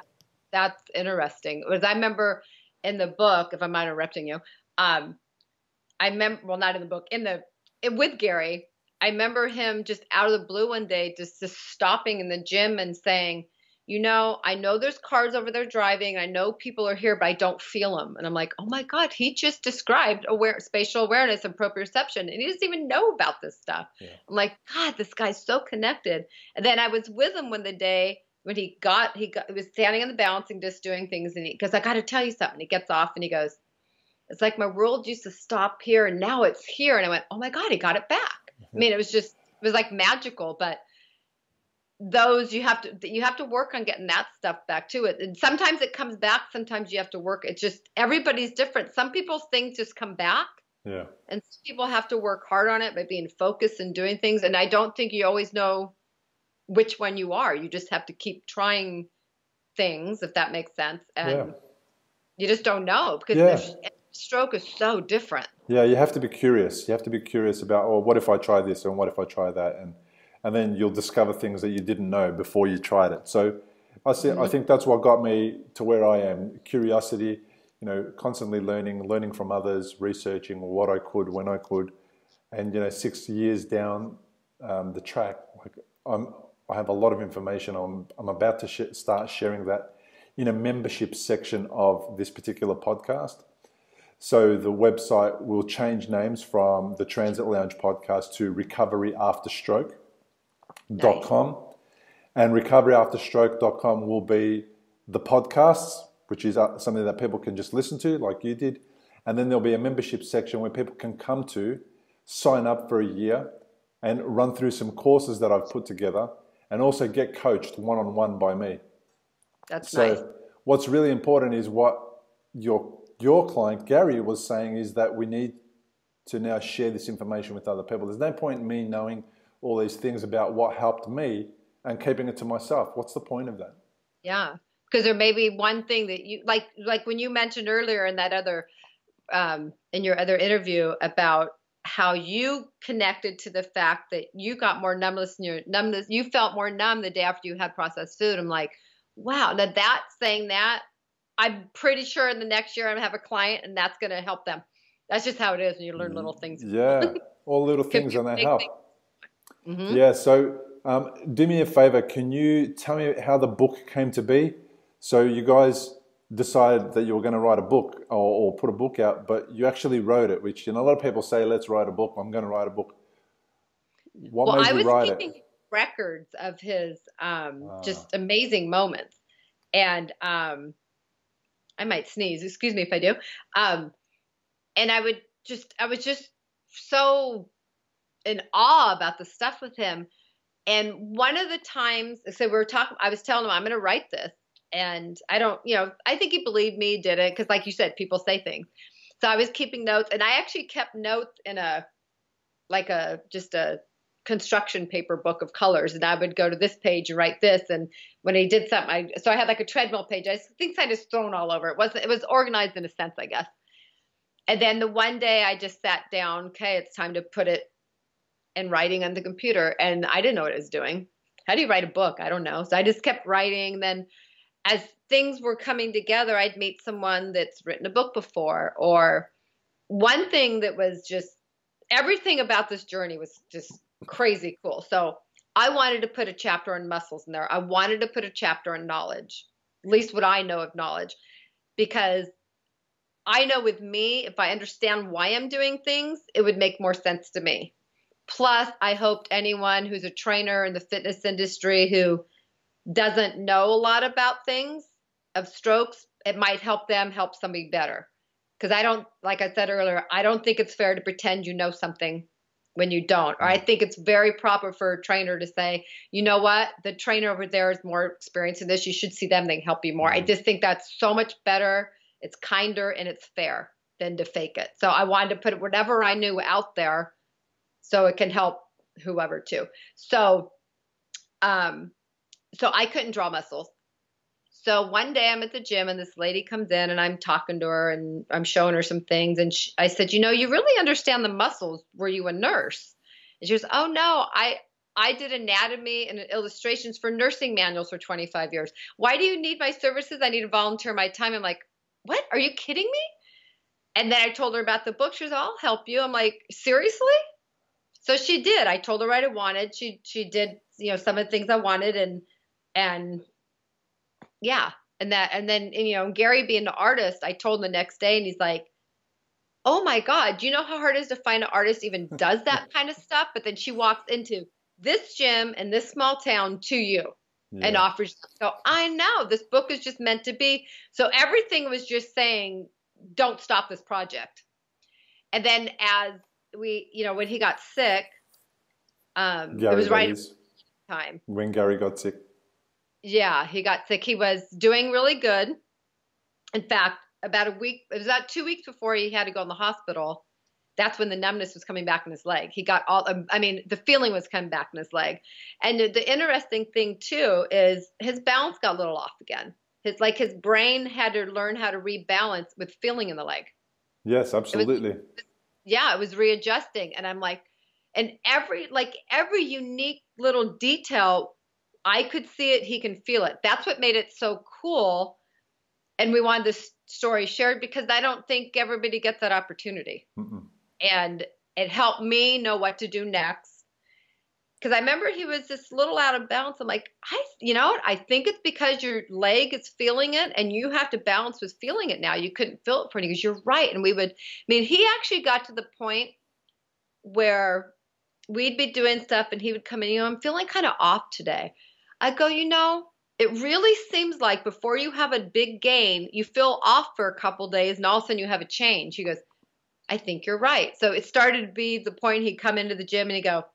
that's interesting. Was I remember in the book, if I'm not interrupting you, um, I remember well not in the book in the it, with Gary. I remember him just out of the blue one day, just just stopping in the gym and saying, "You know, I know there's cars over there driving. I know people are here, but I don't feel them." And I'm like, "Oh my God, he just described aware spatial awareness and proprioception, and he doesn't even know about this stuff." Yeah. I'm like, "God, this guy's so connected." And then I was with him when the day when he got he got he was standing on the balancing disc doing things and he goes, I gotta tell you something. He gets off and he goes, It's like my world used to stop here and now it's here. And I went, Oh my God, he got it back. I mean, it was just it was like magical, but those you have to you have to work on getting that stuff back to it. And sometimes it comes back, sometimes you have to work. It's just everybody's different. Some people's things just come back yeah and people have to work hard on it by being focused and doing things. And I don't think you always know which one you are. You just have to keep trying things, if that makes sense. And Yeah. you just don't know because Yeah. the stroke is so different. Yeah, you have to be curious. You have to be curious about, oh, what if I try this and what if I try that, and and then you'll discover things that you didn't know before you tried it. So, I see. I think that's what got me to where I am. Curiosity, you know, constantly learning, learning from others, researching what I could when I could, and you know, six years down um, the track, like I'm, I have a lot of information. I'm I'm about to sh- start sharing that in a membership section of this particular podcast. So the website will change names from the Transit Lounge podcast to recoveryafterstroke.com. And recoveryafterstroke.com will be the podcasts, which is uh, something that people can just listen to, like you did. And then there'll be a membership section where people can come to, sign up for a year, and run through some courses that I've put together, and also get coached one on one by me. That's So nice. what's really important is what your your client Gary was saying is that we need to now share this information with other people. There's no point in me knowing all these things about what helped me and keeping it to myself. What's the point of that? Yeah, because there may be one thing that you like, like when you mentioned earlier in that other, um, in your other interview about how you connected to the fact that you got more numbness in your numbness, you felt more numb the day after you had processed food. I'm like, wow, now that saying that, I'm pretty sure in the next year I'm gonna have a client and that's gonna help them. That's just how it is when you learn little things. Yeah, all little things and they help. Mhm. Yeah, so um, do me a favor. Can you tell me how the book came to be? So you guys decided that you were going to write a book or, or put a book out, but you actually wrote it. Which you know, a lot of people say, "Let's write a book." I'm going to write a book. What well, made I you was write keeping it? records of his um, Ah. just amazing moments, and um, I might sneeze. Excuse me if I do. Um, and I would just, I was just so in awe about the stuff with him. And one of the times, so we were talking, I was telling him I'm going to write this, and I don't, you know, I think he believed me, did it because, like you said, people say things. So I was keeping notes, and I actually kept notes in a like a just a construction paper book of colors and I would go to this page and write this and when he did something I so I had like a treadmill page. I think I just thrown all over. It wasn't it was organized in a sense I guess. And then the one day I just sat down okay it's time to put it in writing on the computer and I didn't know what I was doing. How do you write a book? I don't know. So I just kept writing then as things were coming together I'd meet someone that's written a book before or one thing that was just everything about this journey was just crazy cool. So I wanted to put a chapter on muscles in there. I wanted to put a chapter on knowledge, at least what I know of knowledge, because I know with me, if I understand why I'm doing things, it would make more sense to me. Plus, I hoped anyone who's a trainer in the fitness industry who doesn't know a lot about things of strokes, it might help them help somebody better. Because I don't, like I said earlier, I don't think it's fair to pretend you know something when you don't. Or I think it's very proper for a trainer to say, you know what, the trainer over there is more experienced in this. You should see them, they can help you more. I mm-hmm. just think that's so much better, it's kinder, and it's fair than to fake it. So I wanted to put whatever I knew out there so it can help whoever too. So um so I couldn't draw muscles. So one day I'm at the gym and this lady comes in and I'm talking to her and I'm showing her some things. And she, I said, you know, you really understand the muscles. Were you a nurse? And she goes, oh no, I, I did anatomy and illustrations for nursing manuals for 25 years. Why do you need my services? I need to volunteer my time. I'm like, what? Are you kidding me? And then I told her about the book. She goes, I'll help you. I'm like, seriously? So she did. I told her what I wanted. She she did, you know, some of the things I wanted and and yeah and that and then and, you know gary being an artist i told him the next day and he's like oh my god do you know how hard it is to find an artist even does that kind of stuff? But then she walks into this gym and this small town to you yeah. and offers so i know this book is just meant to be. So everything was just saying don't stop this project. And then as we you know when he got sick um gary it was right time. when gary got sick yeah, he got sick. He was doing really good. In fact, about a week, it was about two weeks before he had to go in the hospital. That's when the numbness was coming back in his leg. He got all, um, I mean, the feeling was coming back in his leg. And the interesting thing, too, is his balance got a little off again. His, like, his brain had to learn how to rebalance with feeling in the leg. Yes, absolutely. It was, yeah, it was readjusting. And I'm like, and every, like, every unique little detail I could see it, he can feel it. That's what made it so cool. And we wanted this story shared because I don't think everybody gets that opportunity. Mm-mm. And it helped me know what to do next. Because I remember he was just a little out of balance. I'm like, I, you know, I think it's because your leg is feeling it, and you have to balance with feeling it now. You couldn't feel it for me because you're right. And we would, I mean, he actually got to the point where we'd be doing stuff, and he would come in. You know, I'm feeling kind of off today. I go, you know, it really seems like before you have a big gain, you feel off for a couple days and all of a sudden you have a change. He goes, I think you're right. So it started to be the point he'd come into the gym and he'd go,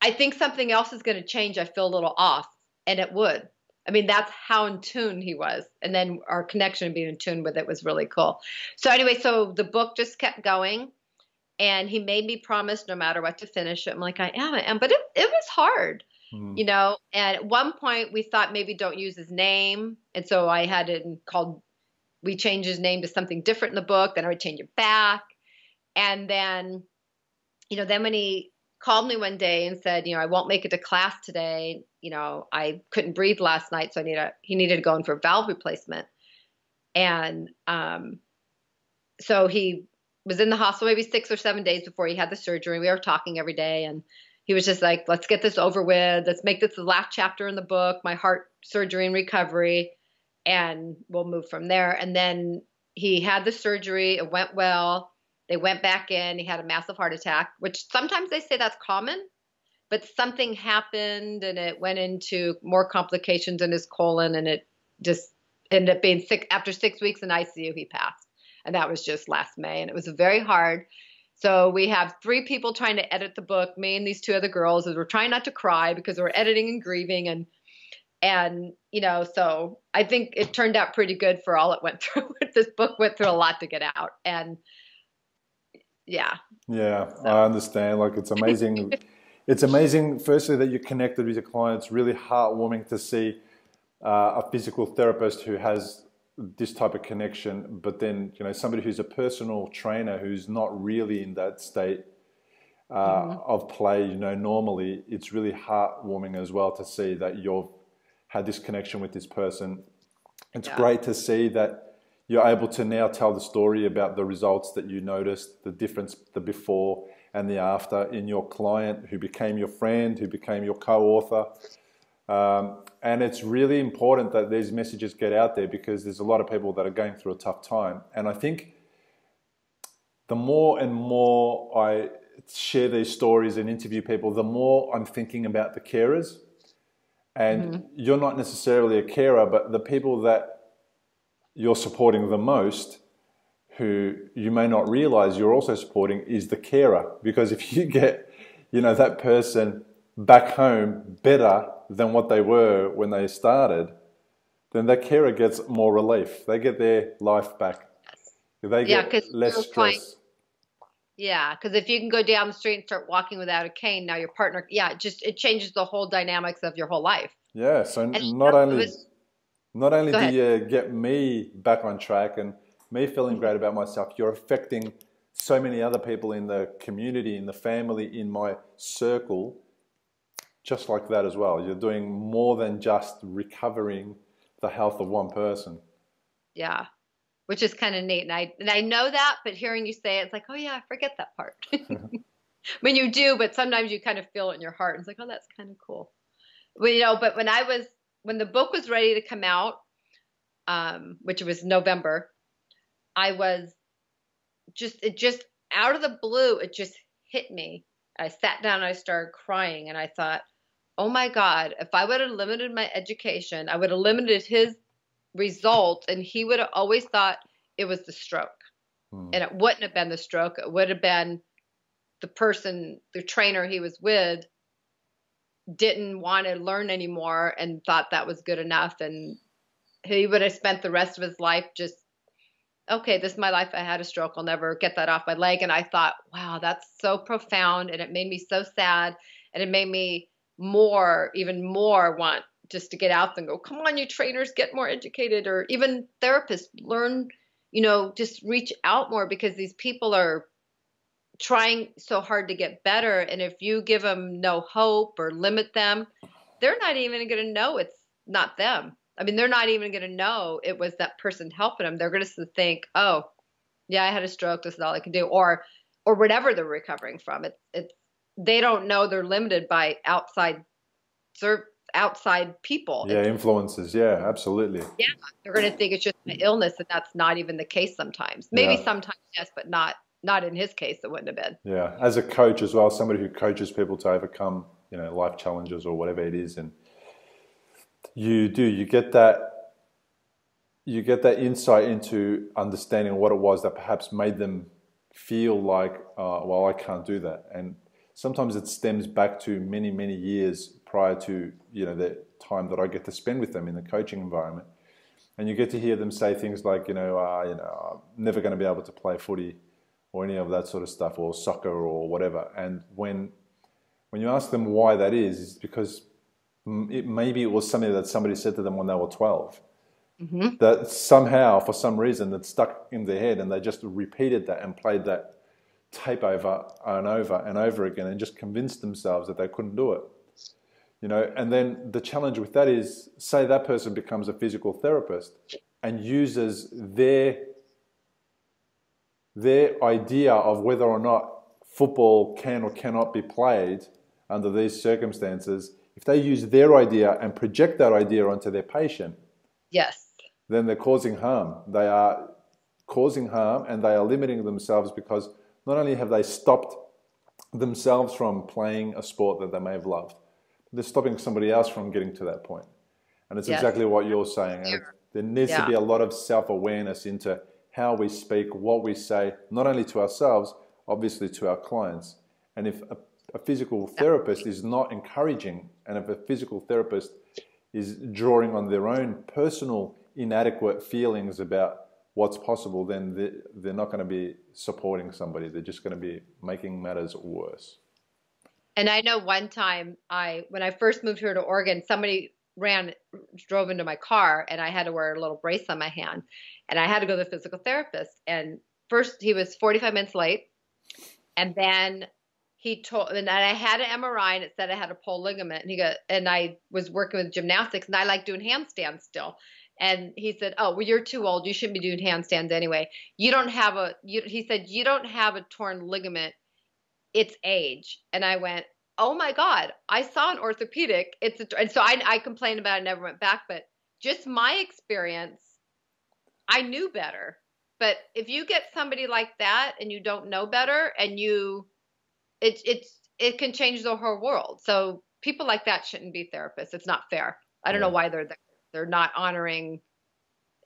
I think something else is going to change. I feel a little off. And it would. I mean, that's how in tune he was. And then our connection being in tune with it was really cool. So, anyway, so the book just kept going. And he made me promise no matter what to finish it. I'm like, I am, I am. But it, it was hard. Mm. You know, and at one point we thought maybe don't use his name. And so I had it called, we changed his name to something different in the book. Then I would change it back. And then, you know, then when he called me one day and said, you know, I won't make it to class today. You know, I couldn't breathe last night, so I need a he needed to go in for valve replacement. And um, so he was in the hospital maybe six or seven days before he had the surgery. We were talking every day, and he was just like, let's get this over with. Let's make this the last chapter in the book, my heart surgery and recovery, and we'll move from there. And then he had the surgery, it went well. They went back in, he had a massive heart attack, which sometimes they say that's common, but something happened and it went into more complications in his colon and it just ended up being sick. After six weeks in ICU, he passed. And that was just last May. And it was very hard. So we have three people trying to edit the book, me and these two other girls, and we're trying not to cry because we're editing and grieving and and you know, so I think it turned out pretty good for all it went through. this book went through a lot to get out. And yeah. Yeah, so. I understand. Like it's amazing. it's amazing, firstly, that you're connected with your clients. Really heartwarming to see uh, a physical therapist who has this type of connection, but then you know somebody who's a personal trainer who's not really in that state uh, mm-hmm. of play. You know, normally it's really heartwarming as well to see that you've had this connection with this person. It's yeah. great to see that you're able to now tell the story about the results that you noticed, the difference, the before and the after in your client who became your friend, who became your co-author. Um, and it's really important that these messages get out there because there's a lot of people that are going through a tough time. And I think the more and more I share these stories and interview people, the more I'm thinking about the carers. And mm-hmm. you're not necessarily a carer, but the people that you're supporting the most, who you may not realize you're also supporting, is the carer. Because if you get, you know, that person back home better than what they were when they started, then that carer gets more relief. They get their life back. They get yeah, less stress. Yeah, because if you can go down the street and start walking without a cane, now your partner, yeah, it just it changes the whole dynamics of your whole life. Yeah, so and not only was, not only do you get me back on track and me feeling mm-hmm. great about myself, you're affecting so many other people in the community, in the family, in my circle just like that as well. You're doing more than just recovering the health of one person. Yeah, which is kind of neat. And I and I know that, but hearing you say it, it's like, oh yeah, I forget that part. when you do, but sometimes you kind of feel it in your heart. It's like, oh, that's kind of cool. Well, you know, but when I was when the book was ready to come out, um, which was November, I was just it just out of the blue, it just hit me. I sat down, and I started crying, and I thought, oh my God, if I would have limited my education, I would have limited his result, and he would have always thought it was the stroke. Hmm. And it wouldn't have been the stroke, it would have been the person, the trainer he was with, didn't want to learn anymore and thought that was good enough. And he would have spent the rest of his life just okay, this is my life. I had a stroke. I'll never get that off my leg. And I thought, wow, that's so profound. And it made me so sad. And it made me more, even more want just to get out and go, come on, you trainers, get more educated, or even therapists, learn, you know, just reach out more because these people are trying so hard to get better. And if you give them no hope or limit them, they're not even going to know it's not them. I mean, they're not even going to know it was that person helping them. They're going to think, oh, yeah, I had a stroke. This is all I can do, or or whatever they're recovering from. It's it's they don't know they're limited by outside outside people. Yeah, influences. Yeah, absolutely. Yeah, they're going to think it's just an mm-hmm. illness, and that's not even the case sometimes. Maybe yeah. sometimes yes, but not not in his case. It wouldn't have been. Yeah, as a coach as well, somebody who coaches people to overcome you know life challenges or whatever it is, and you do you get that you get that insight into understanding what it was that perhaps made them feel like, uh, well, I can't do that, and sometimes it stems back to many, many years prior to you know the time that I get to spend with them in the coaching environment. And you get to hear them say things like, you know, uh, you know, I'm never going to be able to play footy or any of that sort of stuff, or soccer or whatever. And when when you ask them why that is, it's because it, maybe it was something that somebody said to them when they were 12. Mm-hmm. That somehow, for some reason, that stuck in their head, and they just repeated that and played that tape over and over and over again and just convinced themselves that they couldn't do it. You know, and then the challenge with that is say that person becomes a physical therapist and uses their their idea of whether or not football can or cannot be played under these circumstances, if they use their idea and project that idea onto their patient, yes, then they're causing harm. They are causing harm and they are limiting themselves because not only have they stopped themselves from playing a sport that they may have loved, they're stopping somebody else from getting to that point. And it's yes. exactly what you're saying. And there needs yeah. to be a lot of self awareness into how we speak, what we say, not only to ourselves, obviously to our clients. And if a, a physical therapist is not encouraging, and if a physical therapist is drawing on their own personal inadequate feelings about what's possible, then they're not going to be supporting somebody. They're just going to be making matters worse. And I know one time I, when I first moved here to Oregon, somebody ran, drove into my car, and I had to wear a little brace on my hand, and I had to go to the physical therapist. And first, he was 45 minutes late, and then he told, and I had an MRI, and it said I had a pull ligament. And he got, and I was working with gymnastics, and I like doing handstands still. And he said, "Oh, well, you're too old. You shouldn't be doing handstands anyway. You don't have a." You, he said, "You don't have a torn ligament. It's age." And I went, oh my God, I saw an orthopedic. It's a, and so I, I complained about it, never went back. But just my experience, I knew better. But if you get somebody like that and you don't know better and you, it, it's, it can change the whole world. So people like that shouldn't be therapists. It's not fair. I don't yeah. know why they're there. They're not honoring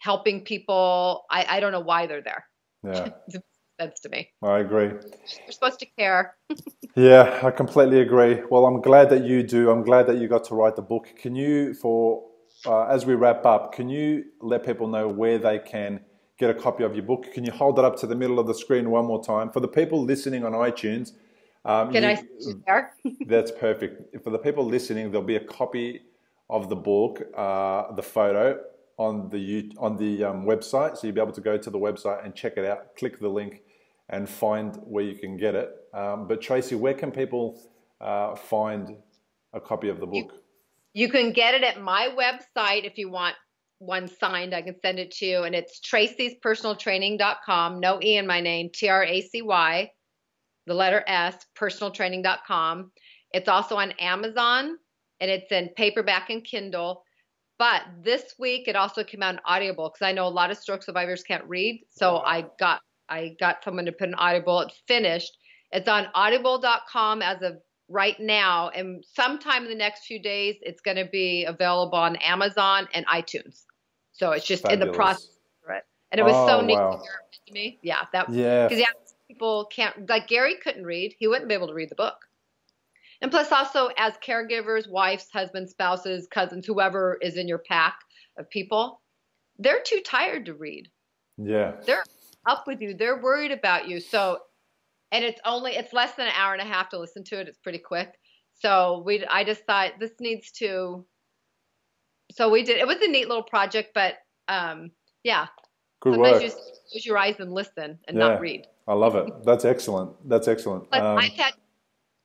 helping people. I, I don't know why they're there. Yeah. sense to me. I agree. You're supposed to care. yeah, I completely agree. Well, I'm glad that you do. I'm glad that you got to write the book. Can you, for uh, as we wrap up, can you let people know where they can get a copy of your book? Can you hold it up to the middle of the screen one more time for the people listening on iTunes? Um, can you, I that's perfect. For the people listening, there'll be a copy of the book, uh, the photo on the on the um, website, so you'll be able to go to the website and check it out. Click the link and find where you can get it. Um, but Tracy, where can people uh, find a copy of the book? You, you, can get it at my website if you want one signed. I can send it to you, and it's tracyspersonaltraining.com. No e in my name. T R A C Y, the letter S, personaltraining.com. It's also on Amazon, and it's in paperback and Kindle. But this week it also came out in Audible because I know a lot of stroke survivors can't read. So I got I got someone to put an Audible. It's finished. It's on audible.com as of right now. And sometime in the next few days, it's going to be available on Amazon and iTunes. So it's just Fabulous. in the process. Right. And it was oh, so neat wow. to me. Yeah. That, yeah. Because yeah, people can't, like Gary couldn't read. He wouldn't be able to read the book. And plus, also as caregivers, wives, husbands, spouses, cousins, whoever is in your pack of people, they're too tired to read. Yeah. They're up with you. They're worried about you. So, and it's only it's less than an hour and a half to listen to it. It's pretty quick. So we I just thought this needs to. So we did. It was a neat little project, but um, yeah. Good Sometimes work. you close your eyes and listen and yeah, not read. I love it. That's excellent. That's excellent. But um, I've had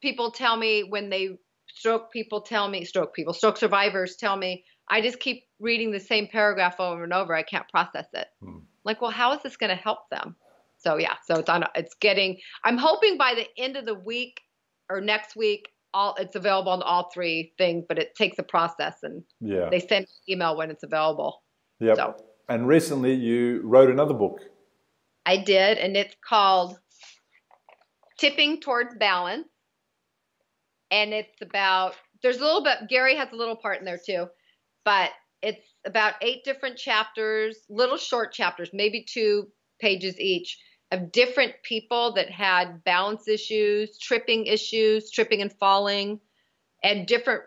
people tell me when they stroke people tell me stroke people stroke survivors tell me I just keep reading the same paragraph over and over. I can't process it. Hmm. Like, well, how is this going to help them? So yeah, so it's on. It's getting. I'm hoping by the end of the week or next week, all it's available on all three things. But it takes a process, and yeah, they send email when it's available. Yeah. So. And recently, you wrote another book. I did, and it's called "Stepping Towards Balance," and it's about. There's a little bit. Gary has a little part in there too, but it's about eight different chapters, little short chapters, maybe two pages each, of different people that had balance issues, tripping issues, tripping and falling, and different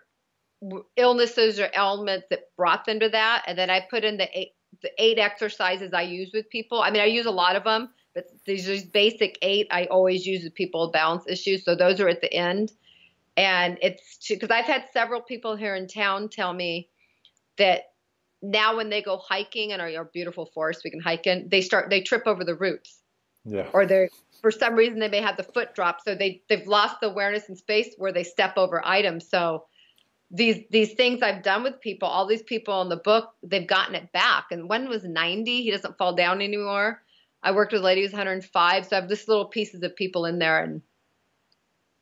illnesses or ailments that brought them to that. And then I put in the eight, the eight exercises I use with people. I mean, I use a lot of them, but these are basic eight I always use with people with balance issues. So those are at the end. And it's because I've had several people here in town tell me that now when they go hiking in our, our beautiful forest we can hike in, they start they trip over the roots. Yeah. Or they're, for some reason they may have the foot drop, so they they've lost the awareness in space where they step over items. So these these things I've done with people, all these people in the book, they've gotten it back. And one was 90, he doesn't fall down anymore. I worked with a lady who's 105, so I have just little pieces of people in there, and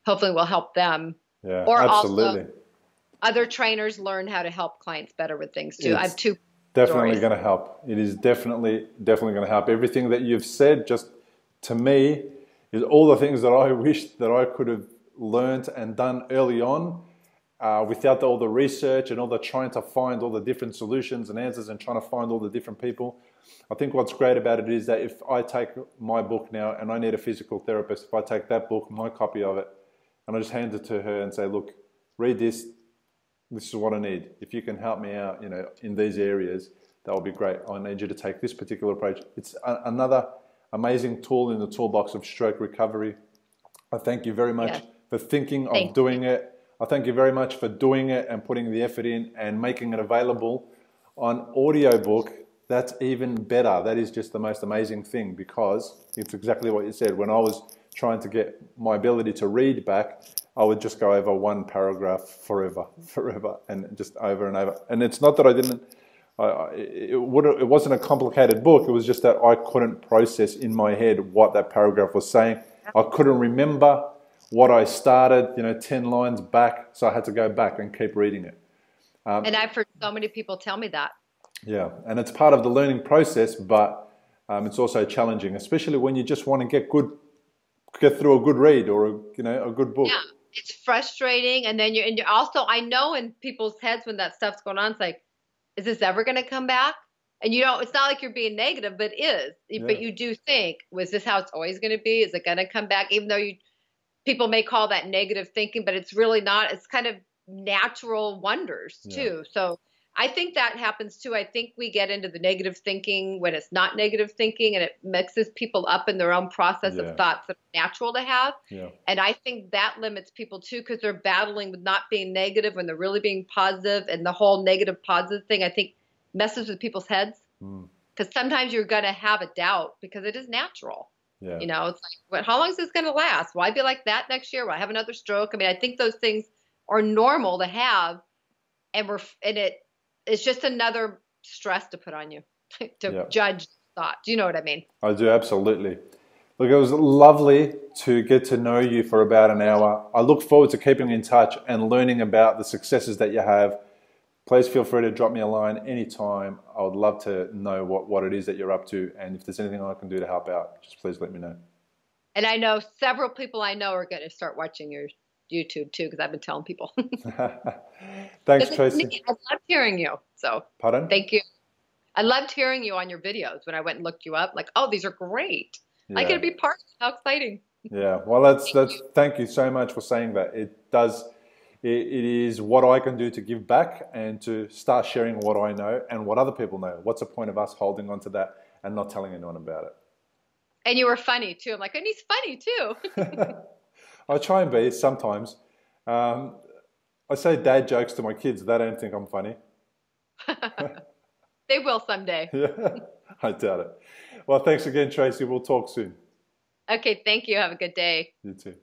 hopefully will help them. Yeah, or absolutely. Also, other trainers learn how to help clients better with things too. It's I have two. Definitely going to help. It is definitely definitely going to help. Everything that you've said, just to me, is all the things that I wish that I could have learned and done early on. Uh, without all the research and all the trying to find all the different solutions and answers and trying to find all the different people. I think what's great about it is that if I take my book now and I need a physical therapist, if I take that book, my copy of it, and I just hand it to her and say, look, read this, this is what I need. If you can help me out, you know, in these areas, that would be great. I need you to take this particular approach. It's a, another amazing tool in the toolbox of stroke recovery. I thank you very much yeah. for thinking of doing it. I thank you very much for doing it and putting the effort in and making it available on audiobook. That's even better. That is just the most amazing thing because it's exactly what you said. When I was trying to get my ability to read back, I would just go over one paragraph forever, forever, and just over and over. And it's not that I didn't. I, it, it wasn't a complicated book. It was just that I couldn't process in my head what that paragraph was saying. I couldn't remember what I started, you know, 10 lines back. So I had to go back and keep reading it. Um, and I've heard so many people tell me that. Yeah, and it's part of the learning process, but um, it's also challenging, especially when you just want to get good, get through a good read or a, you know a good book. Yeah, it's frustrating, and then you're and you're also I know in people's heads when that stuff's going on, it's like, is this ever going to come back? And you know, it's not like you're being negative, but it is. Yeah. But you do think, was this how it's always going to be? Is it going to come back? Even though you people may call that negative thinking, but it's really not. It's kind of natural wonders too. Yeah. So I think that happens too. I think we get into the negative thinking when it's not negative thinking and it mixes people up in their own process yeah. of thoughts that are natural to have. Yeah. And I think that limits people too because they're battling with not being negative when they're really being positive and the whole negative positive thing I think messes with people's heads. Because mm. sometimes you're going to have a doubt because it is natural. Yeah. You know, it's like, what, how long is this going to last? Will I be like that next year? Will I have another stroke? I mean, I think those things are normal to have, and we're and it it's just another stress to put on you to yeah. judge thought. Do you know what I mean? I do absolutely. Look, it was lovely to get to know you for about an hour. I look forward to keeping in touch and learning about the successes that you have. Please feel free to drop me a line anytime. I would love to know what, what it is that you're up to. And if there's anything I can do to help out, just please let me know. And I know several people I know are going to start watching your YouTube too, because I've been telling people. Thanks, Tracy. I loved hearing you. So, pardon? Thank you. I loved hearing you on your videos when I went and looked you up. Like, oh, these are great. Yeah. I get to be part of How exciting! Yeah. Well, that's thank that's. You. Thank you so much for saying that. It does. It, it is what I can do to give back and to start sharing what I know and what other people know. What's the point of us holding on to that and not telling anyone about it? And you were funny too. I'm like, and he's funny too. I try and be sometimes. Um, I say dad jokes to my kids. They don't think I'm funny. they will someday. yeah, I doubt it. Well, thanks again, Tracy. We'll talk soon. Okay, thank you. Have a good day. You too.